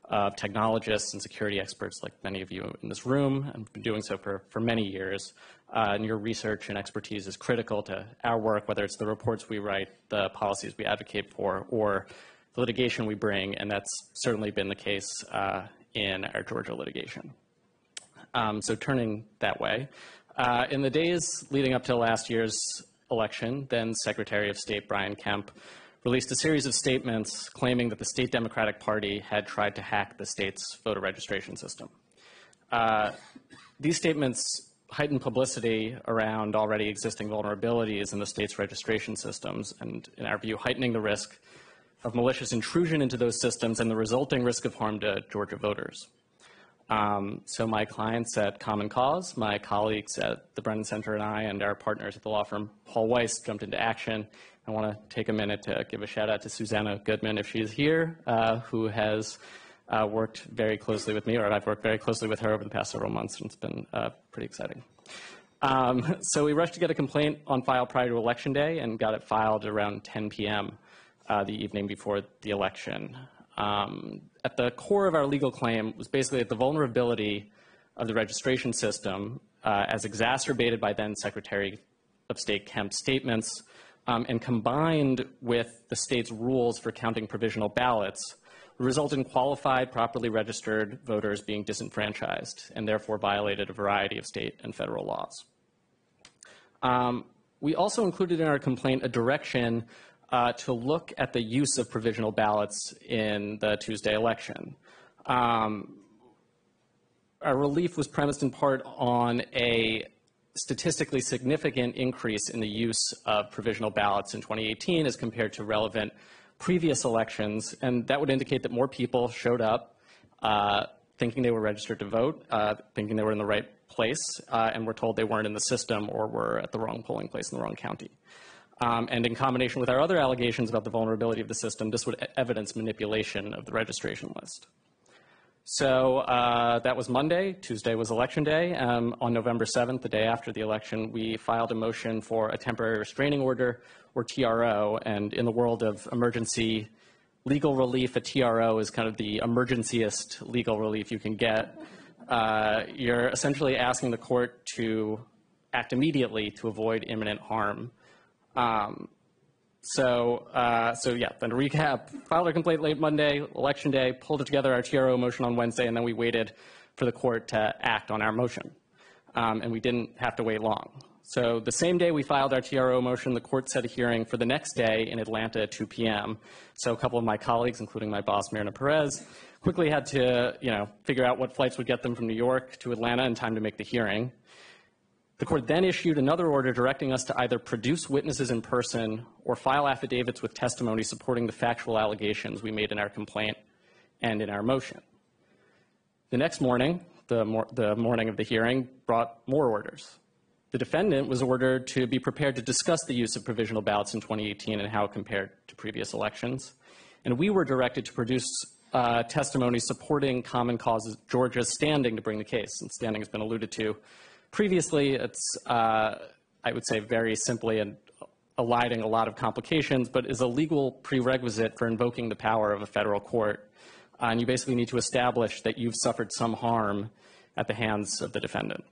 of technologists and security experts like many of you in this room and been doing so for, for many years. Uh, and your research and expertise is critical to our work, whether it's the reports we write, the policies we advocate for, or the litigation we bring, and that's certainly been the case uh, in our Georgia litigation. Um, so turning that way, uh, in the days leading up to last year's election, then Secretary of State Brian Kemp released a series of statements claiming that the state Democratic Party had tried to hack the state's voter registration system. Uh, these statements heightened publicity around already existing vulnerabilities in the state's registration systems, and in our view, heightening the risk of malicious intrusion into those systems and the resulting risk of harm to Georgia voters. Um, so my clients at Common Cause, my colleagues at the Brennan Center and I, and our partners at the law firm Paul Weiss jumped into action I want to take a minute to give a shout out to Susanna Goodman, if she's here, uh, who has uh, worked very closely with me, or I've worked very closely with her over the past several months, and it's been uh, pretty exciting. Um, [laughs] so we rushed to get a complaint on file prior to Election Day and got it filed around 10 p.m. Uh, the evening before the election. Um, at the core of our legal claim was basically that the vulnerability of the registration system, uh, as exacerbated by then Secretary of State Kemp's statements, um, and combined with the state's rules for counting provisional ballots, result in qualified, properly registered voters being disenfranchised and therefore violated a variety of state and federal laws. Um, we also included in our complaint a direction uh, to look at the use of provisional ballots in the Tuesday election. Um, our relief was premised in part on a statistically significant increase in the use of provisional ballots in 2018 as compared to relevant previous elections, and that would indicate that more people showed up uh, thinking they were registered to vote, uh, thinking they were in the right place, uh, and were told they weren't in the system or were at the wrong polling place in the wrong county. Um, and in combination with our other allegations about the vulnerability of the system, this would evidence manipulation of the registration list. So uh, that was Monday. Tuesday was election day. Um, on November 7th, the day after the election, we filed a motion for a temporary restraining order, or TRO. And in the world of emergency legal relief, a TRO is kind of the emergenciest legal relief you can get. Uh, you're essentially asking the court to act immediately to avoid imminent harm. Um, so, uh, so yeah, then to recap, filed our complaint late Monday, election day, pulled together our TRO motion on Wednesday, and then we waited for the court to act on our motion. Um, and we didn't have to wait long. So the same day we filed our TRO motion, the court set a hearing for the next day in Atlanta at 2 p.m. So a couple of my colleagues, including my boss, Myrna Perez, quickly had to, you know, figure out what flights would get them from New York to Atlanta in time to make the hearing. The court then issued another order directing us to either produce witnesses in person or file affidavits with testimony supporting the factual allegations we made in our complaint and in our motion. The next morning, the, mor the morning of the hearing, brought more orders. The defendant was ordered to be prepared to discuss the use of provisional ballots in 2018 and how it compared to previous elections. And we were directed to produce uh, testimony supporting Common Cause Georgia's standing to bring the case. And standing has been alluded to Previously, it's, uh, I would say very simply and eliding a lot of complications, but is a legal prerequisite for invoking the power of a federal court. Uh, and you basically need to establish that you've suffered some harm at the hands of the defendant.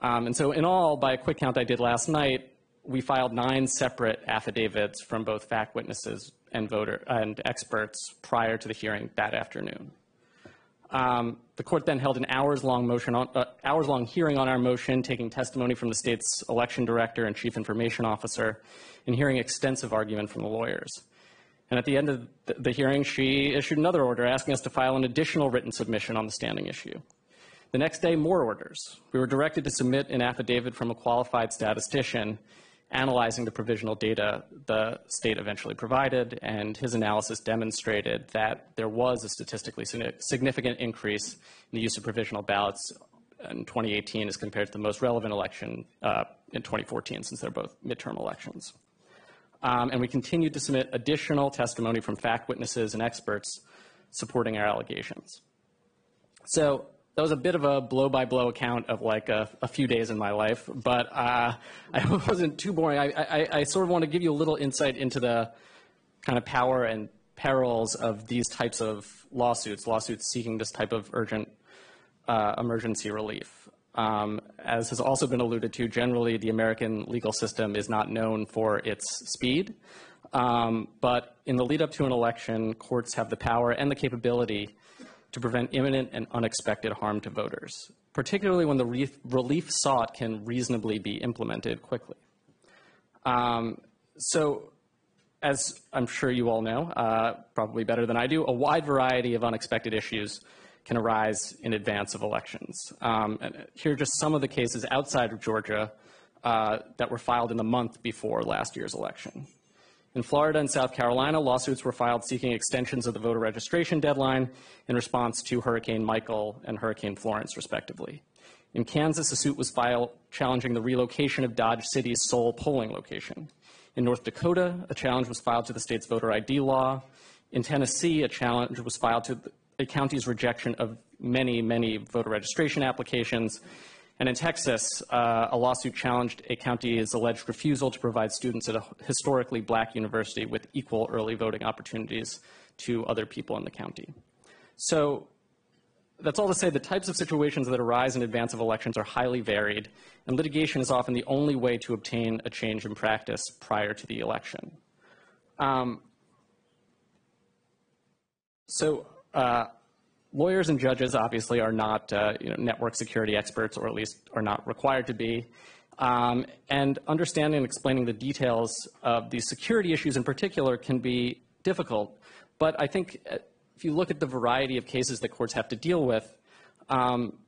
Um, and so in all, by a quick count I did last night, we filed nine separate affidavits from both fact witnesses and voter and experts prior to the hearing that afternoon. Um, the court then held an hours-long motion, on, uh, hours-long hearing on our motion, taking testimony from the state's election director and chief information officer, and hearing extensive argument from the lawyers. And at the end of the hearing, she issued another order asking us to file an additional written submission on the standing issue. The next day, more orders. We were directed to submit an affidavit from a qualified statistician analyzing the provisional data the state eventually provided, and his analysis demonstrated that there was a statistically significant increase in the use of provisional ballots in 2018 as compared to the most relevant election uh, in 2014, since they're both midterm elections. Um, and we continued to submit additional testimony from fact witnesses and experts supporting our allegations. So that was a bit of a blow-by-blow account of like a, a, few days in my life, but uh, [laughs] I wasn't too boring. I, I, I, sort of want to give you a little insight into the kind of power and perils of these types of lawsuits, lawsuits seeking this type of urgent uh, emergency relief. Um, as has also been alluded to, generally the American legal system is not known for its speed. Um, but in the lead up to an election, courts have the power and the capability to prevent imminent and unexpected harm to voters, particularly when the re relief sought can reasonably be implemented quickly. Um, so, as I'm sure you all know, uh, probably better than I do, a wide variety of unexpected issues can arise in advance of elections. Um, here are just some of the cases outside of Georgia uh, that were filed in the month before last year's election. In Florida and South Carolina, lawsuits were filed seeking extensions of the voter registration deadline in response to Hurricane Michael and Hurricane Florence, respectively. In Kansas, a suit was filed challenging the relocation of Dodge City's sole polling location. In North Dakota, a challenge was filed to the state's voter ID law. In Tennessee, a challenge was filed to a county's rejection of many, many voter registration applications. And in Texas, uh, a lawsuit challenged a county's alleged refusal to provide students at a historically black university with equal early voting opportunities to other people in the county. So that's all to say the types of situations that arise in advance of elections are highly varied, and litigation is often the only way to obtain a change in practice prior to the election. Um, so uh, lawyers and judges obviously are not uh, you know, network security experts, or at least are not required to be. Um, and understanding and explaining the details of these security issues in particular can be difficult. But I think uh, if you look at the variety of cases that courts have to deal with, um,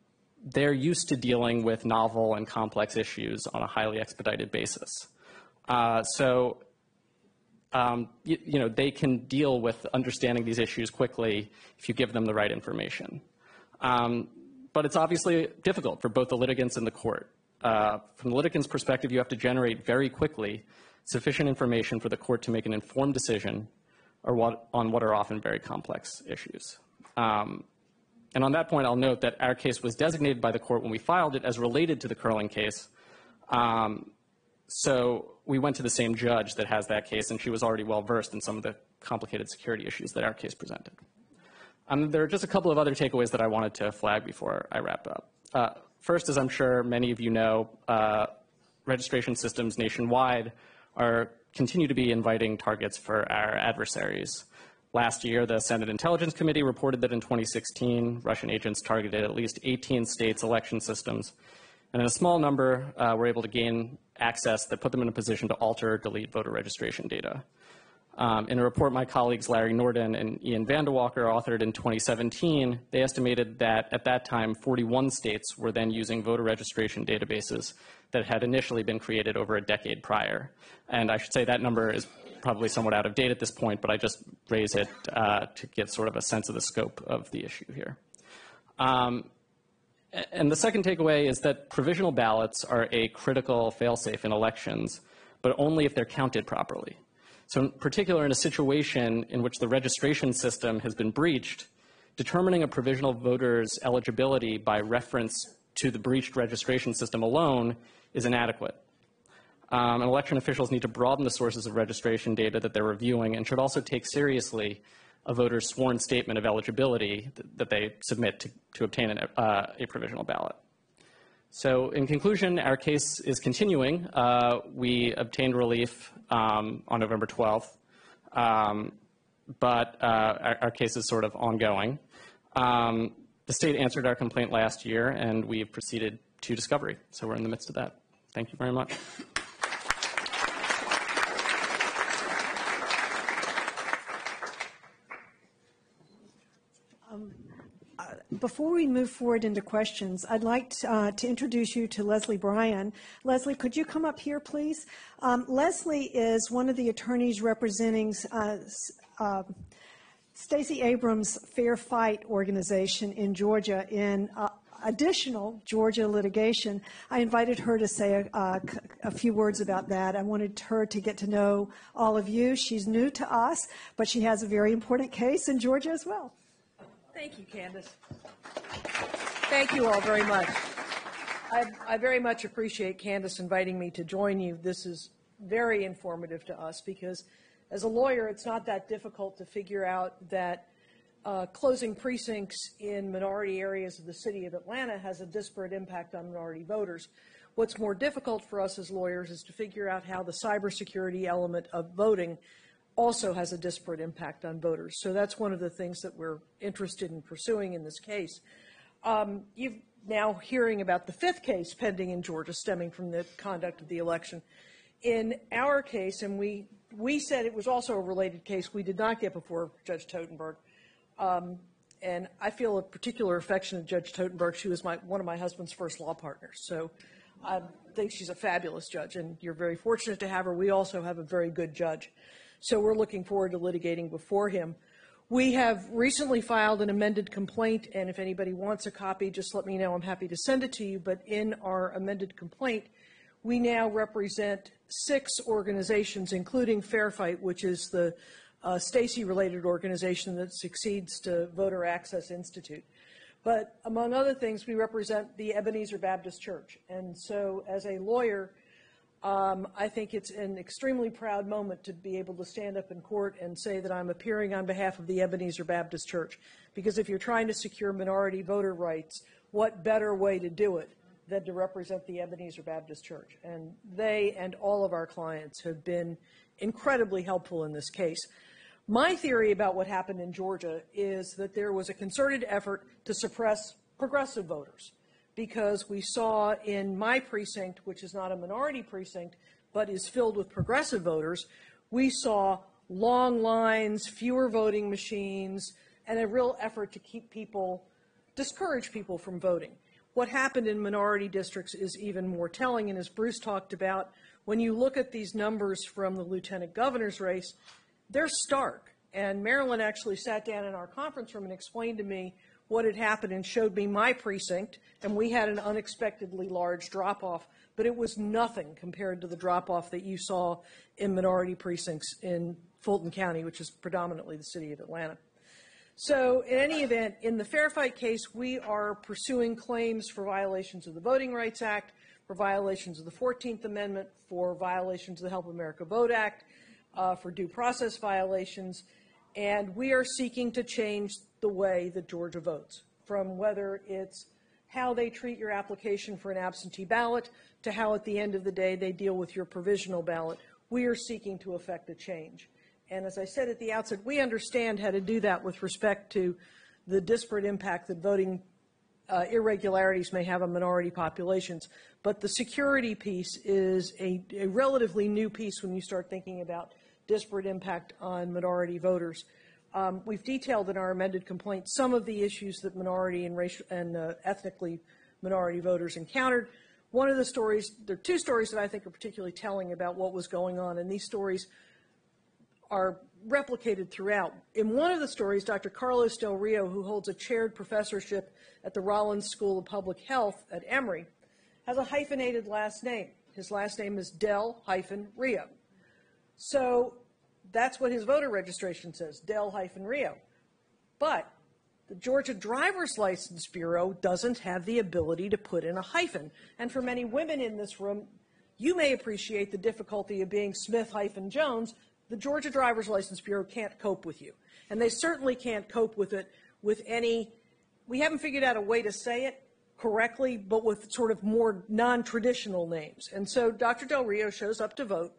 they're used to dealing with novel and complex issues on a highly expedited basis. Uh, so um, you, you, know, they can deal with understanding these issues quickly if you give them the right information. Um, but it's obviously difficult for both the litigants and the court. Uh, from the litigant's perspective, you have to generate very quickly sufficient information for the court to make an informed decision or what, on what are often very complex issues. Um, and on that point, I'll note that our case was designated by the court when we filed it as related to the Curling case. Um, so we went to the same judge that has that case, and she was already well versed in some of the complicated security issues that our case presented. Um, there are just a couple of other takeaways that I wanted to flag before I wrap up. Uh, first, as I'm sure many of you know, uh, registration systems nationwide are continue to be inviting targets for our adversaries. Last year, the Senate Intelligence Committee reported that in 2016, Russian agents targeted at least 18 states' election systems, and in a small number uh, were able to gain access that put them in a position to alter or delete voter registration data. Um, in a report my colleagues Larry Norden and Ian Vandewalker authored in 2017, they estimated that at that time 41 states were then using voter registration databases that had initially been created over a decade prior. And I should say that number is probably somewhat out of date at this point, but I just raise it uh, to get sort of a sense of the scope of the issue here. Um, and the second takeaway is that provisional ballots are a critical failsafe in elections, but only if they're counted properly. So in particular, in a situation in which the registration system has been breached, determining a provisional voter's eligibility by reference to the breached registration system alone is inadequate. Um, and election officials need to broaden the sources of registration data that they're reviewing and should also take seriously a voter's sworn statement of eligibility that they submit to, to obtain an, uh, a provisional ballot. So in conclusion, our case is continuing. Uh, we obtained relief um, on November 12th, um, but uh, our, our, case is sort of ongoing. Um, the state answered our complaint last year, and we've proceeded to discovery. So we're in the midst of that. Thank you very much. Before we move forward into questions, I'd like to, uh, to, introduce you to Leslie Bryan. Leslie, could you come up here, please? Um, Leslie is one of the attorneys representing uh, uh, Stacey Abrams' Fair Fight organization in Georgia in uh, additional Georgia litigation. I invited her to say a, a, few words about that. I wanted her to get to know all of you. She's new to us, but she has a very important case in Georgia as well. Thank you, Candice. Thank you all very much. I, I very much appreciate Candice inviting me to join you. This is very informative to us because as a lawyer, it's not that difficult to figure out that uh, closing precincts in minority areas of the city of Atlanta has a disparate impact on minority voters. What's more difficult for us as lawyers is to figure out how the cybersecurity element of voting also has a disparate impact on voters. So that's one of the things that we're interested in pursuing in this case. Um, you've now hearing about the fifth case pending in Georgia stemming from the conduct of the election. In our case, and we, we said it was also a related case, we did not get before Judge Totenberg. Um, and I feel a particular affection of Judge Totenberg. She was my, one of my husband's first law partners. So I think she's a fabulous judge, and you're very fortunate to have her. We also have a very good judge. So we're looking forward to litigating before him. We have recently filed an amended complaint, and if anybody wants a copy, just let me know. I'm happy to send it to you. But in our amended complaint, we now represent six organizations, including Fair Fight, which is the a Stacey-related organization that succeeds to Voter Access Institute. But among other things, we represent the Ebenezer Baptist Church. And so as a lawyer, um, I think it's an extremely proud moment to be able to stand up in court and say that I'm appearing on behalf of the Ebenezer Baptist Church. Because if you're trying to secure minority voter rights, what better way to do it than to represent the Ebenezer Baptist Church? And they and all of our clients have been incredibly helpful in this case. My theory about what happened in Georgia is that there was a concerted effort to suppress progressive voters because we saw in my precinct, which is not a minority precinct, but is filled with progressive voters, we saw long lines, fewer voting machines, and a real effort to keep people, discourage people from voting. What happened in minority districts is even more telling, and as Bruce talked about, when you look at these numbers from the lieutenant governor's race, they're stark. And Marilyn actually sat down in our conference room and explained to me what had happened and showed me my precinct, and we had an unexpectedly large drop off, but it was nothing compared to the drop off that you saw in minority precincts in Fulton County, which is predominantly the city of Atlanta. So, in any event, in the Fair Fight case, we are pursuing claims for violations of the Voting Rights Act, for violations of the 14th Amendment, for violations of the Help America Vote Act, uh, for due process violations, and we are seeking to change the way that Georgia votes, from whether it's how they treat your application for an absentee ballot to how at the end of the day they deal with your provisional ballot. We are seeking to effect a change. And as I said at the outset, we understand how to do that with respect to the disparate impact that voting uh, irregularities may have on minority populations. But the security piece is a, a relatively new piece when you start thinking about disparate impact on minority voters. Um, we've detailed in our amended complaint some of the issues that minority and racial and uh, ethnically minority voters encountered. One of the stories, there are two stories that I think are particularly telling about what was going on, and these stories are replicated throughout. In one of the stories, Dr. Carlos Del Rio, who holds a chaired professorship at the Rollins School of Public Health at Emory, has a hyphenated last name. His last name is Del hyphen Rio. So that's what his voter registration says, Del hyphen Rio. But the Georgia Driver's License Bureau doesn't have the ability to put in a hyphen. And for many women in this room, you may appreciate the difficulty of being Smith hyphen Jones. The Georgia Driver's License Bureau can't cope with you. And they certainly can't cope with it with any, we haven't figured out a way to say it correctly, but with sort of more non traditional names. And so Dr. Del Rio shows up to vote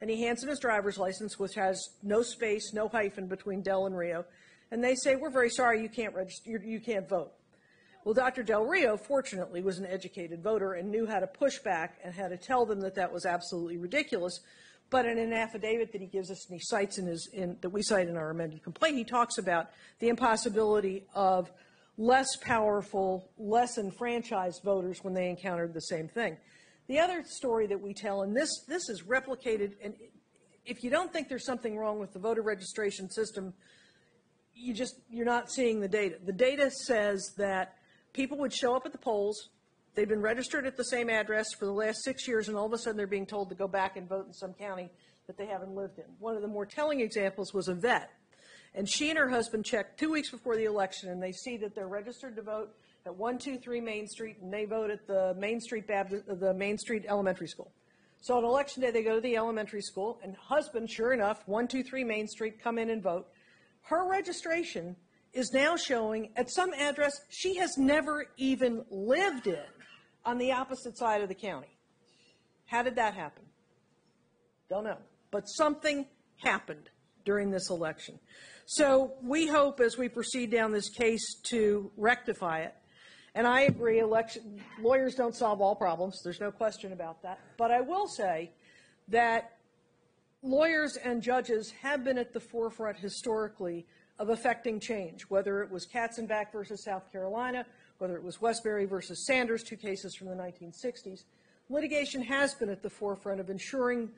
and he hands him his driver's license, which has no space, no hyphen between Del and Rio. And they say, "We're very sorry, you can't register, you can't vote." Well, Dr. Del Rio, fortunately, was an educated voter and knew how to push back and how to tell them that that was absolutely ridiculous. But in an affidavit that he gives us and he cites in his in, that we cite in our amended complaint, he talks about the impossibility of less powerful, less enfranchised voters when they encountered the same thing. The other story that we tell, and this, this is replicated, and if you don't think there's something wrong with the voter registration system, you just, you're not seeing the data. The data says that people would show up at the polls, they've been registered at the same address for the last six years, and all of a sudden they're being told to go back and vote in some county that they haven't lived in. One of the more telling examples was a vet. And she and her husband checked two weeks before the election, and they see that they're registered to vote at 123 Main Street, and they vote at the Main Street Baptist, the Main Street Elementary School. So on election day, they go to the elementary school, and husband, sure enough, 123 Main Street, come in and vote. Her registration is now showing at some address she has never even lived in on the opposite side of the county. How did that happen? Don't know. But something happened during this election. So we hope as we proceed down this case to rectify it. And I agree, election, lawyers don't solve all problems. There's no question about that. But I will say that lawyers and judges have been at the forefront historically of affecting change, whether it was Katzenbach versus South Carolina, whether it was Wesberry versus Sanders, two cases from the 1960s. Litigation has been at the forefront of ensuring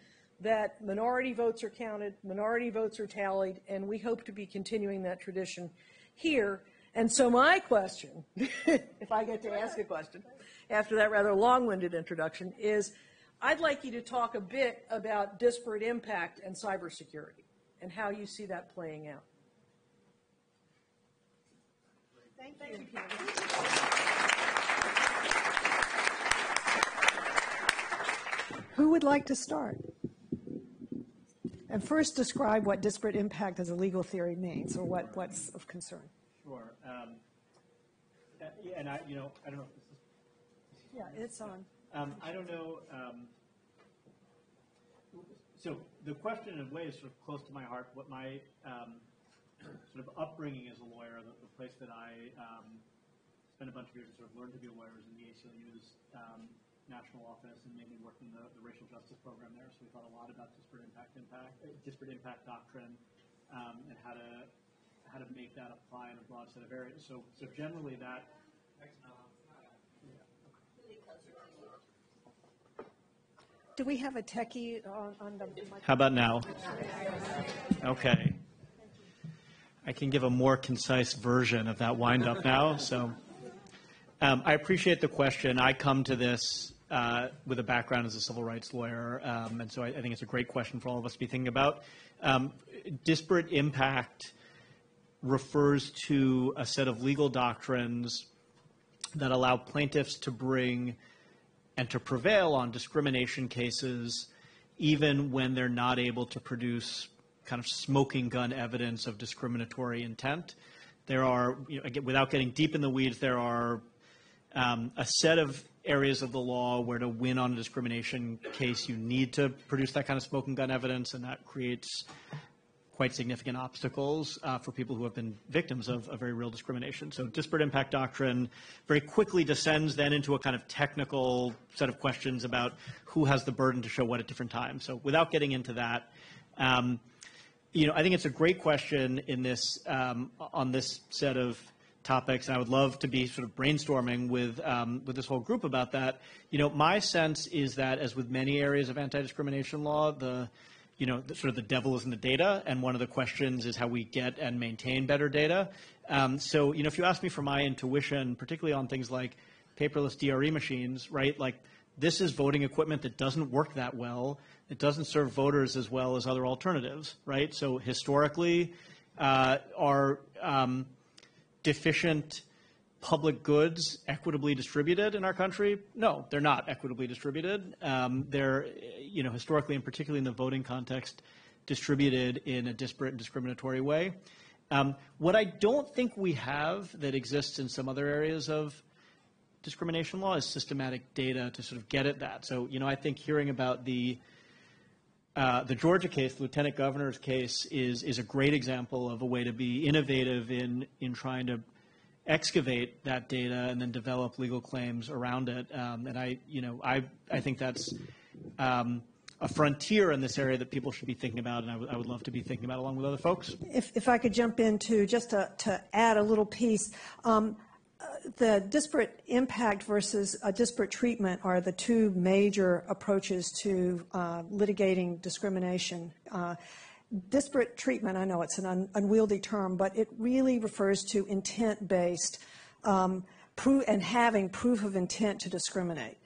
that minority votes are counted, minority votes are tallied, and we hope to be continuing that tradition here and so my question, [laughs] if I get to ask a question after that rather long-winded introduction, is I'd like you to talk a bit about disparate impact and cybersecurity. and how you see that playing out. Thank you. Who would like to start? And first describe what disparate impact as a legal theory means, or what, what's of concern. Sure. Um, uh, yeah, and I, you know, I don't know if this is Yeah, it's on. Um, I don't know. Um, so the question, in a way, is sort of close to my heart. What my um, sort of upbringing as a lawyer, the, the place that I um, spent a bunch of years to sort of learn to be a lawyer was in the ACLU's um, national office, and mainly working the, the racial justice program there. So we thought a lot about disparate impact, impact, disparate impact doctrine, um, and how to how to make that apply in a broad set of areas. So so generally that. Do we have a techie on, on the mic? How about now? Okay. I can give a more concise version of that windup now. So um, I appreciate the question. I come to this uh, with a background as a civil rights lawyer, um, and so I, I, think it's a great question for all of us to be thinking about. Um, disparate impact refers to a set of legal doctrines that allow plaintiffs to bring and to prevail on discrimination cases even when they're not able to produce kind of smoking gun evidence of discriminatory intent. There are, you know, without getting deep in the weeds, there are um, a set of areas of the law where to win on a discrimination case, you need to produce that kind of smoking gun evidence, and that creates quite significant obstacles uh, for people who have been victims of, of very real discrimination. So disparate impact doctrine very quickly descends then into a kind of technical set of questions about who has the burden to show what at different times. So without getting into that, um, you know, I think it's a great question in this um, on this set of topics, and I would love to be sort of brainstorming with um, with this whole group about that. You know, my sense is that, as with many areas of anti-discrimination law, the you know, the, sort of the devil is in the data, and one of the questions is how we get and maintain better data. Um, so, you know, if you ask me for my intuition, particularly on things like paperless DRE machines, right, like this is voting equipment that doesn't work that well. It doesn't serve voters as well as other alternatives, right? So historically, uh, our um, deficient public goods equitably distributed in our country? No, they're not equitably distributed. Um, they're, you know, historically and particularly in the voting context, distributed in a disparate and discriminatory way. Um, what I don't think we have that exists in some other areas of discrimination law is systematic data to sort of get at that. So, you know, I think hearing about the uh, the Georgia case, the lieutenant governor's case, is is a great example of a way to be innovative in in trying to excavate that data and then develop legal claims around it. Um, and I, you know, I, I think that's um, a frontier in this area that people should be thinking about, and I, would love to be thinking about along with other folks. If, if I could jump into just to, to add a little piece. Um, uh, the disparate impact versus a disparate treatment are the two major approaches to uh, litigating discrimination. Disparate treatment, I know it's an un- unwieldy term, but it really refers to intent-based um, and having proof of intent to discriminate.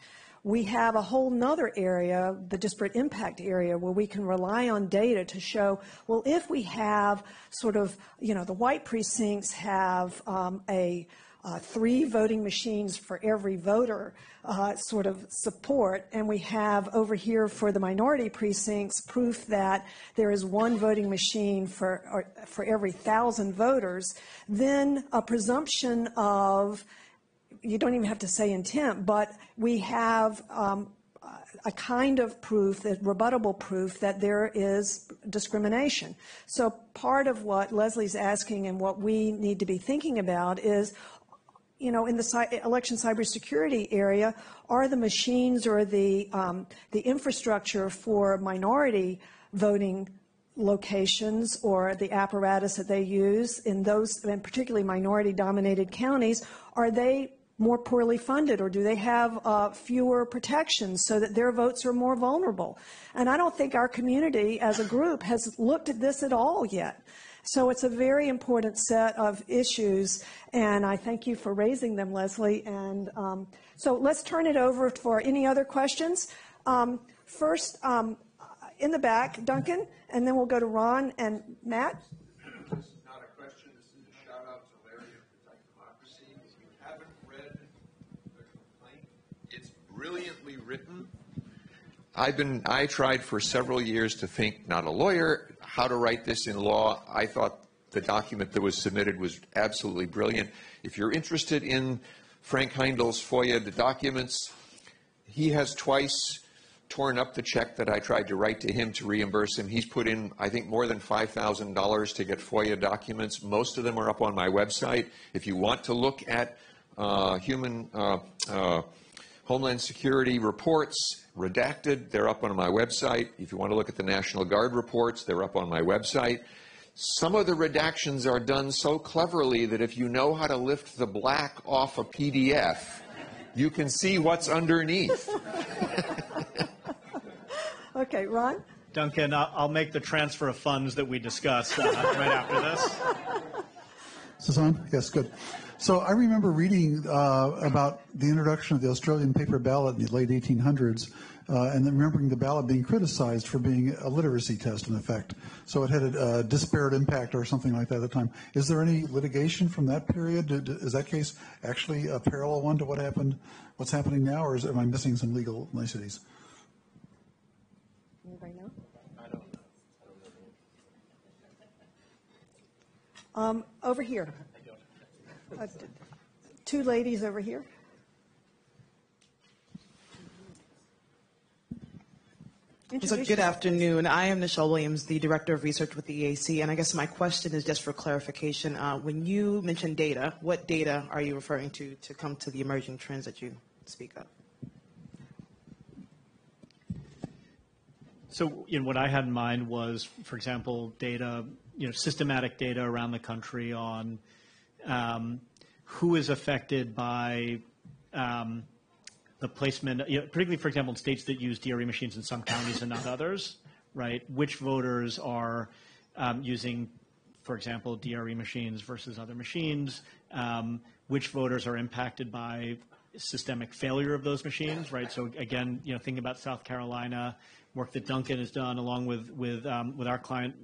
We have a whole nother area, the disparate impact area, where we can rely on data to show, well, if we have sort of, you know, the white precincts have um, a uh, three voting machines for every voter uh, sort of support, and we have over here for the minority precincts proof that there is one voting machine for, or, for every thousand voters, then a presumption of you don't even have to say intent, but we have um, a kind of proof, that rebuttable proof, that there is discrimination. So part of what Leslie's asking and what we need to be thinking about is you know, in the election cybersecurity area, are the machines or the um, the infrastructure for minority voting locations or the apparatus that they use in those, and particularly minority-dominated counties, are they more poorly funded or do they have uh, fewer protections so that their votes are more vulnerable? And I don't think our community as a group has looked at this at all yet. So it's a very important set of issues, and I thank you for raising them, Leslie. And um, so let's turn it over for any other questions. Um, first, um, in the back, Duncan, and then we'll go to Ron and Matt. This is not a question, this is a shout out to Larry of Democracy. You haven't read the complaint, it's brilliantly written. I've been, I tried for several years to think, not a lawyer, how to write this in law. I thought the document that was submitted was absolutely brilliant. If you're interested in Frank Heindel's FOIA documents, he has twice torn up the check that I tried to write to him to reimburse him. He's put in, I think, more than $5,000 to get FOIA documents. Most of them are up on my website. If you want to look at uh, human uh, uh, Homeland Security reports, redacted, they're up on my website. If you want to look at the National Guard reports, they're up on my website. Some of the redactions are done so cleverly that if you know how to lift the black off a PDF, you can see what's underneath. [laughs] Okay, Ron? Duncan, I- I'll make the transfer of funds that we discussed uh, right after this. Is this on? Yes, good. So I remember reading uh, about the introduction of the Australian paper ballot in the late 1800s, uh, and then remembering the ballot being criticized for being a literacy test, in effect. So it had a, a disparate impact or something like that at the time. Is there any litigation from that period? Did- Is that case actually a parallel one to what happened, what's happening now, or is, am I missing some legal niceties? Anybody know? i don't know. over here. Uh, Two ladies over here. So good afternoon. I am Nichelle Williams, the Director of Research with the EAC, and I guess my question is just for clarification. Uh, When you mention data, what data are you referring to to come to the emerging trends that you speak of? So, you know, what I had in mind was, for example, data, you know, systematic data around the country on um, who is affected by um, the placement, you know, particularly, for example, in states that use DRE machines in some counties and not others, right? Which voters are um, using, for example, DRE machines versus other machines? Um, which voters are impacted by systemic failure of those machines, right? So again, you know, thinking about South Carolina, work that Duncan has done along with with um, with our client